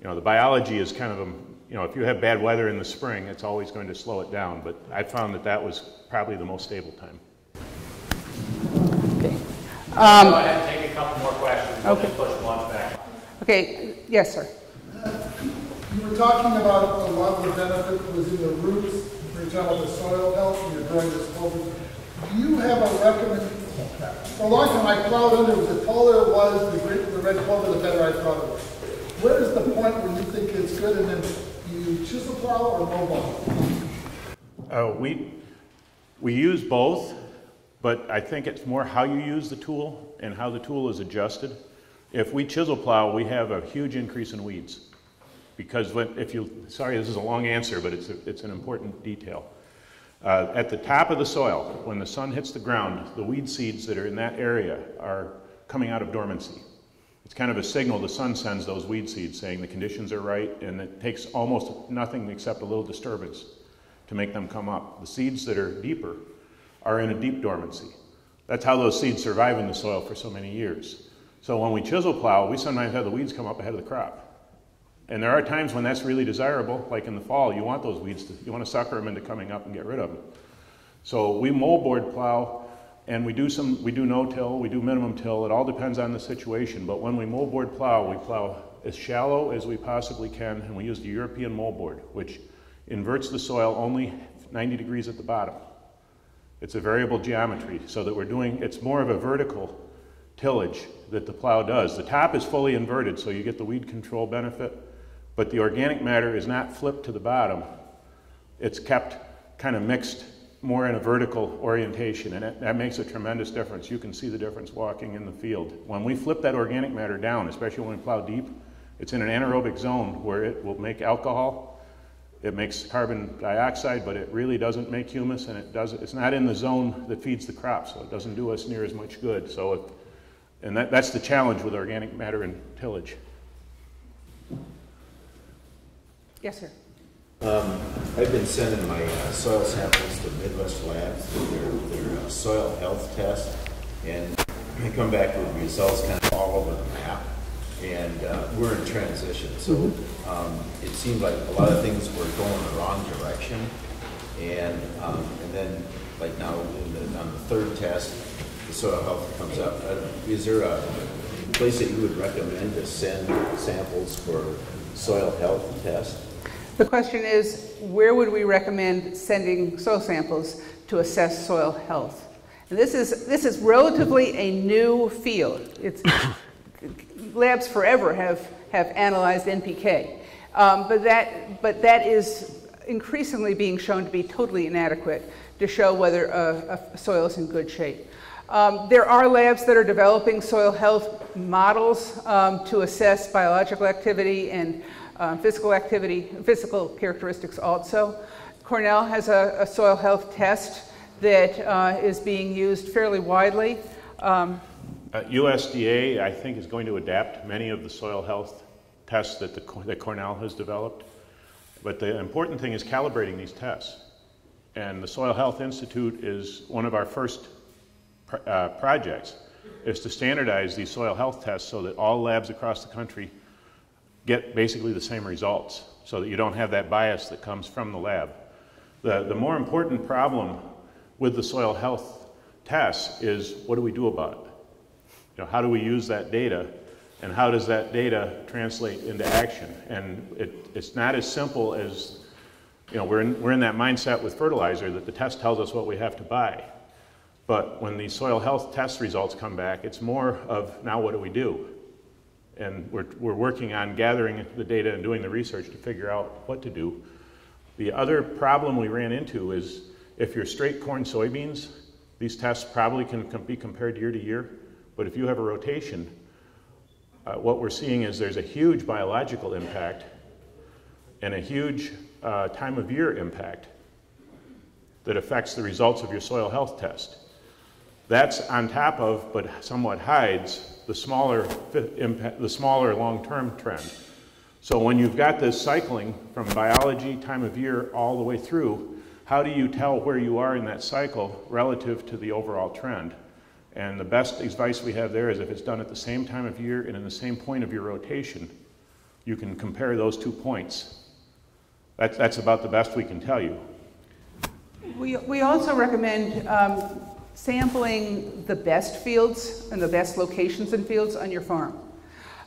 You know, the biology is kind of, a, you know, if you have bad weather in the spring, it's always going to slow it down, but I found that that was probably the most stable time. Okay. Go ahead um, and take a couple more questions. Okay. push one back. Okay, yes, sir. You were talking about a lot of the benefit was in the roots, for example, the soil health, and you're growing this clover. Do you have a recommend, for a long time I plowed under, the taller it was, the the red clover, the better I thought it was. Where is the point where you think it's good, and then you chisel plow or moldboard? Uh, we, we use both, but I think it's more how you use the tool and how the tool is adjusted. If we chisel plow, we have a huge increase in weeds. Because if you, sorry, this is a long answer, but it's, a, it's an important detail. Uh, at the top of the soil, when the sun hits the ground, the weed seeds that are in that area are coming out of dormancy. It's kind of a signal the sun sends those weed seeds saying the conditions are right, and it takes almost nothing except a little disturbance to make them come up. The seeds that are deeper are in a deep dormancy. That's how those seeds survive in the soil for so many years. So when we chisel plow, we sometimes have the weeds come up ahead of the crop. And there are times when that's really desirable, like in the fall, you want those weeds to, you want to sucker them into coming up and get rid of them. So we moldboard plow, and we do some, we do no-till, we do minimum till, it all depends on the situation. But when we moldboard plow, we plow as shallow as we possibly can, and we use the European moldboard, which inverts the soil only 90 degrees at the bottom. It's a variable geometry, so that we're doing, it's more of a vertical tillage that the plow does. The top is fully inverted, so you get the weed control benefit, but the organic matter is not flipped to the bottom. It's kept kind of mixed more in a vertical orientation, and it, that makes a tremendous difference. You can see the difference walking in the field. When we flip that organic matter down, especially when we plow deep, it's in an anaerobic zone where it will make alcohol, it makes carbon dioxide, but it really doesn't make humus, and it does, it's not in the zone that feeds the crop, so it doesn't do us near as much good. So, and that, that's the challenge with organic matter and tillage. Yes, sir. I've been sending my uh, soil samples to Midwest Labs for their, their uh, soil health test, and they come back with results kind of all over the map. And uh, we're in transition, so um, it seemed like a lot of things were going the wrong direction. And um, and then like now in the, on the third test, the soil health comes up. Uh, is there a place that you would recommend to send samples for soil health test? The question is, where would we recommend sending soil samples to assess soil health? And this is, this is relatively a new field. It's, labs forever have, have analyzed NPK, um, but, that, but that is increasingly being shown to be totally inadequate to show whether a, a soil is in good shape. Um, there are labs that are developing soil health models um, to assess biological activity and uh, physical activity, physical characteristics also. Cornell has a, a soil health test that uh, is being used fairly widely. Um, uh, USDA, I think, is going to adapt many of the soil health tests that, the, that Cornell has developed. But the important thing is calibrating these tests. And the Soil Health Institute is one of our first pr uh, projects, is to standardize these soil health tests so that all labs across the country get basically the same results, so that you don't have that bias that comes from the lab. The, the more important problem with the soil health tests is what do we do about it? You know, how do we use that data and how does that data translate into action? And it, it's not as simple as, you know, we're in, we're in that mindset with fertilizer that the test tells us what we have to buy. But when the soil health test results come back, it's more of now what do we do? And we're, we're working on gathering the data and doing the research to figure out what to do. The other problem we ran into is if you're straight corn soybeans, these tests probably can be compared year to year. But if you have a rotation, uh, what we're seeing is there's a huge biological impact and a huge uh, time of year impact that affects the results of your soil health test. That's on top of, but somewhat hides, the smaller, impact, the smaller long-term trend. So when you've got this cycling from biology, time of year, all the way through, how do you tell where you are in that cycle relative to the overall trend? And the best advice we have there is if it's done at the same time of year and in the same point of your rotation, you can compare those two points. That's, that's about the best we can tell you. We, we also recommend um, sampling the best fields and the best locations in fields on your farm.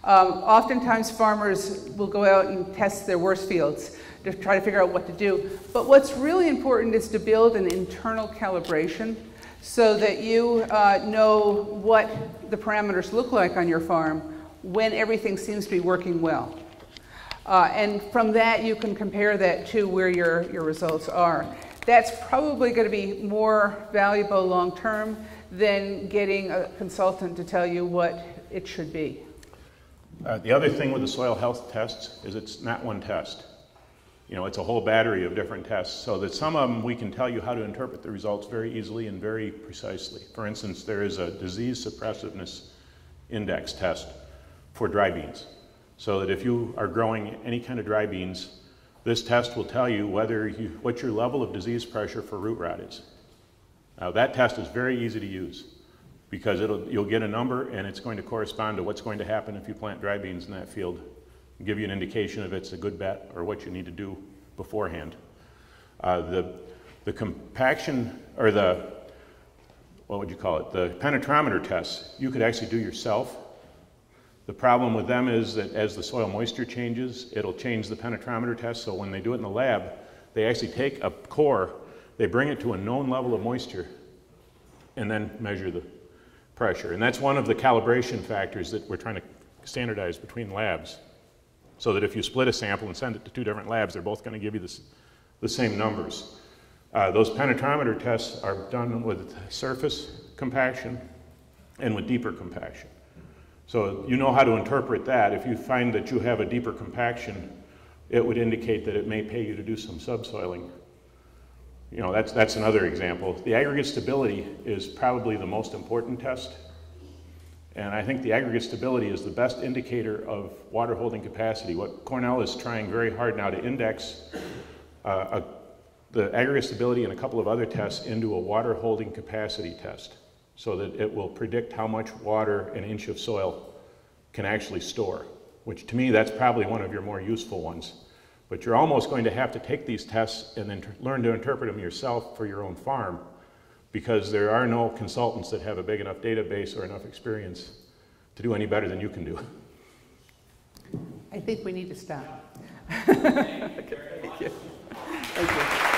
Um, oftentimes farmers will go out and test their worst fields to try to figure out what to do. But what's really important is to build an internal calibration so that you uh, know what the parameters look like on your farm when everything seems to be working well. Uh, and from that, you can compare that to where your, your results are. That's probably going to be more valuable long term than getting a consultant to tell you what it should be. Uh, the other thing with the soil health tests is it's not one test. You know, it's a whole battery of different tests, so that some of them we can tell you how to interpret the results very easily and very precisely. For instance, there is a disease suppressiveness index test for dry beans. So that if you are growing any kind of dry beans, this test will tell you whether you, what your level of disease pressure for root rot is. Now that test is very easy to use because it'll, you'll get a number and it's going to correspond to what's going to happen if you plant dry beans in that field give you an indication if it's a good bet or what you need to do beforehand. Uh, the, the compaction, or the, what would you call it, the penetrometer tests, you could actually do yourself. The problem with them is that as the soil moisture changes, it'll change the penetrometer test. So when they do it in the lab, they actually take a core, they bring it to a known level of moisture, and then measure the pressure. And that's one of the calibration factors that we're trying to standardize between labs so that if you split a sample and send it to two different labs, they're both going to give you this, the same numbers. Uh, those penetrometer tests are done with surface compaction and with deeper compaction. So you know how to interpret that. If you find that you have a deeper compaction, it would indicate that it may pay you to do some subsoiling. You know, that's, that's another example. The aggregate stability is probably the most important test and I think the aggregate stability is the best indicator of water holding capacity. What Cornell is trying very hard now to index uh, a, the aggregate stability and a couple of other tests into a water holding capacity test so that it will predict how much water an inch of soil can actually store, which to me, that's probably one of your more useful ones. But you're almost going to have to take these tests and then learn to interpret them yourself for your own farm because there are no consultants that have a big enough database or enough experience to do any better than you can do. I think we need to stop. okay, Thank you. Thank you.